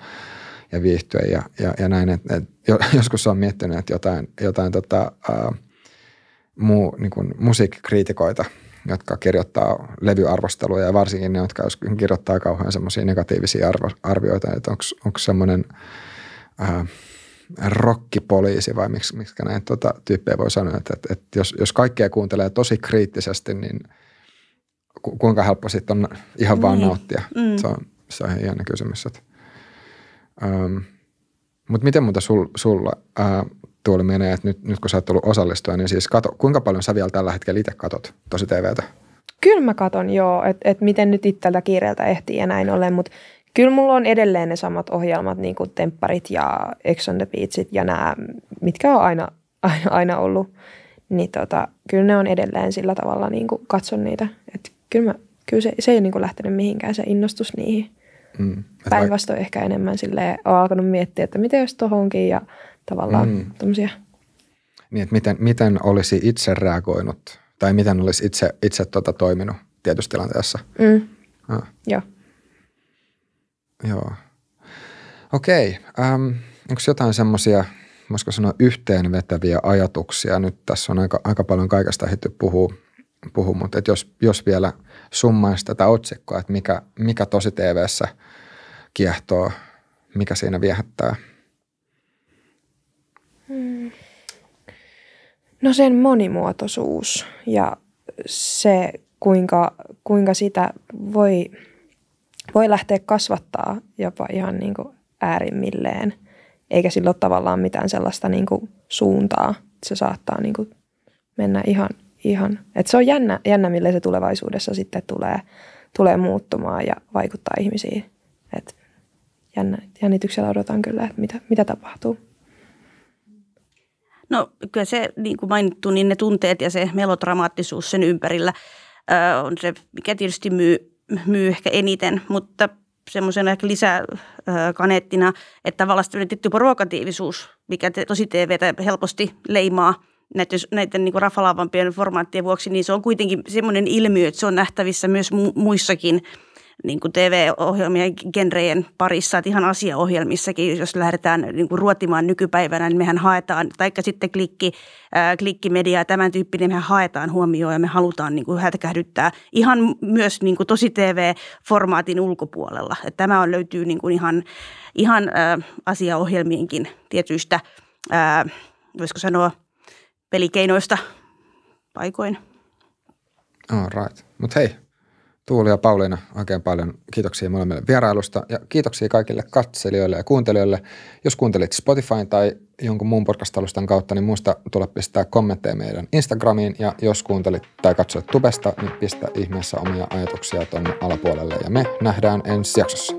S1: ja viihtyä ja, ja, ja näin. Et, et, joskus on miettinyt, että jotain, jotain tota, ää, muu, niin musiikkikriitikoita, jotka kirjoittaa levyarvosteluja ja varsinkin ne, jotka kirjoittaa kauhean semmoisia negatiivisia arvo, arvioita, että onko semmoinen – äh, rokkipoliisi vai miksi, miksi näin tuota, tyyppejä voi sanoa, että, että, että jos, jos kaikkea kuuntelee tosi kriittisesti, niin ku, kuinka helppo sitten on ihan vaan niin. nauttia. Mm. Se, on, se on ihan jännä kysymys. Että, ähm, mutta miten muuta sul, sulla äh, tuoli menee, että nyt, nyt kun sä oot ollut osallistuja, niin siis kato, kuinka paljon sä vielä tällä hetkellä itse katot tosi TVtä?
S2: Kyllä mä katon joo, että et miten nyt itseltä kiireeltä ehtii ja näin ollen, mutta kyllä mulla on edelleen ne samat ohjelmat, niin kuin Tempparit ja Ex on the Beachit ja nämä, mitkä on aina, aina, aina ollut. Niin tota, kyllä ne on edelleen sillä tavalla, niin kuin katson niitä. Et kyllä, mä, kyllä se, se ei ole niin kuin lähtenyt mihinkään se innostus niihin. Mm. Päinvastoin ehkä enemmän sille on alkanut miettiä, että miten jos tohonkin ja tavallaan mm. tämmöisiä.
S1: Niin, että miten, miten olisi itse reagoinut tai miten olisi itse, itse tota toiminut tietyssä tilanteessa.
S2: Mm. Ah. Joo.
S1: Joo. Okei. Ähm, onko jotain semmoisia, voisiko sanoa yhteenvetäviä ajatuksia? Nyt tässä on aika, aika paljon kaikesta ehditty puhua, puhua mutta et jos, jos vielä summaisi tätä otsikkoa, että mikä, mikä tosi TVssä kiehtoo, mikä siinä viehättää?
S2: No sen monimuotoisuus ja se, kuinka, kuinka sitä voi – voi lähteä kasvattaa jopa ihan niin kuin äärimmilleen, eikä sillä ole tavallaan mitään sellaista niin kuin suuntaa. Se saattaa niin kuin mennä ihan, ihan. että se on jännä, jännä, millä se tulevaisuudessa sitten tulee, tulee muuttumaan ja vaikuttaa ihmisiin. Et jännä, jännityksellä odotan kyllä, että mitä, mitä tapahtuu.
S3: No kyllä se, niin kuin mainittu, niin ne tunteet ja se melodramaattisuus sen ympärillä on se, mikä tietysti myy myy ehkä eniten, mutta semmoisena ehkä lisäkaneettina, että tavallaan tietty provokatiivisuus, mikä tosi TVtä helposti leimaa näiden, näiden niin rafalaavampien formaattien vuoksi, niin se on kuitenkin semmoinen ilmiö, että se on nähtävissä myös muissakin niin kuin TV-ohjelmien genrejen parissa, että ihan asiaohjelmissakin, jos lähdetään niin kuin ruotimaan nykypäivänä, niin mehän haetaan, taikka sitten klikki, ää, klikkimedia ja tämän tyyppinen, mehän haetaan huomioon ja me halutaan niin kuin hätäkähdyttää ihan myös niin kuin tosi TV-formaatin ulkopuolella. Että tämä on, löytyy niin kuin ihan, ihan ää, asiaohjelmienkin tietyistä, ää, voisiko sanoa, pelikeinoista paikoin.
S1: All right. Mutta hei, Tuuli ja Pauliina, oikein paljon kiitoksia molemmille vierailusta ja kiitoksia kaikille katselijoille ja kuuntelijoille. Jos kuuntelit Spotify tai jonkun muun podcast kautta, niin muista tulla pistää kommentteja meidän Instagramiin ja jos kuuntelit tai katsoit tubesta, niin pistä ihmeessä omia ajatuksia tuonne alapuolelle ja me nähdään ensi jaksossa.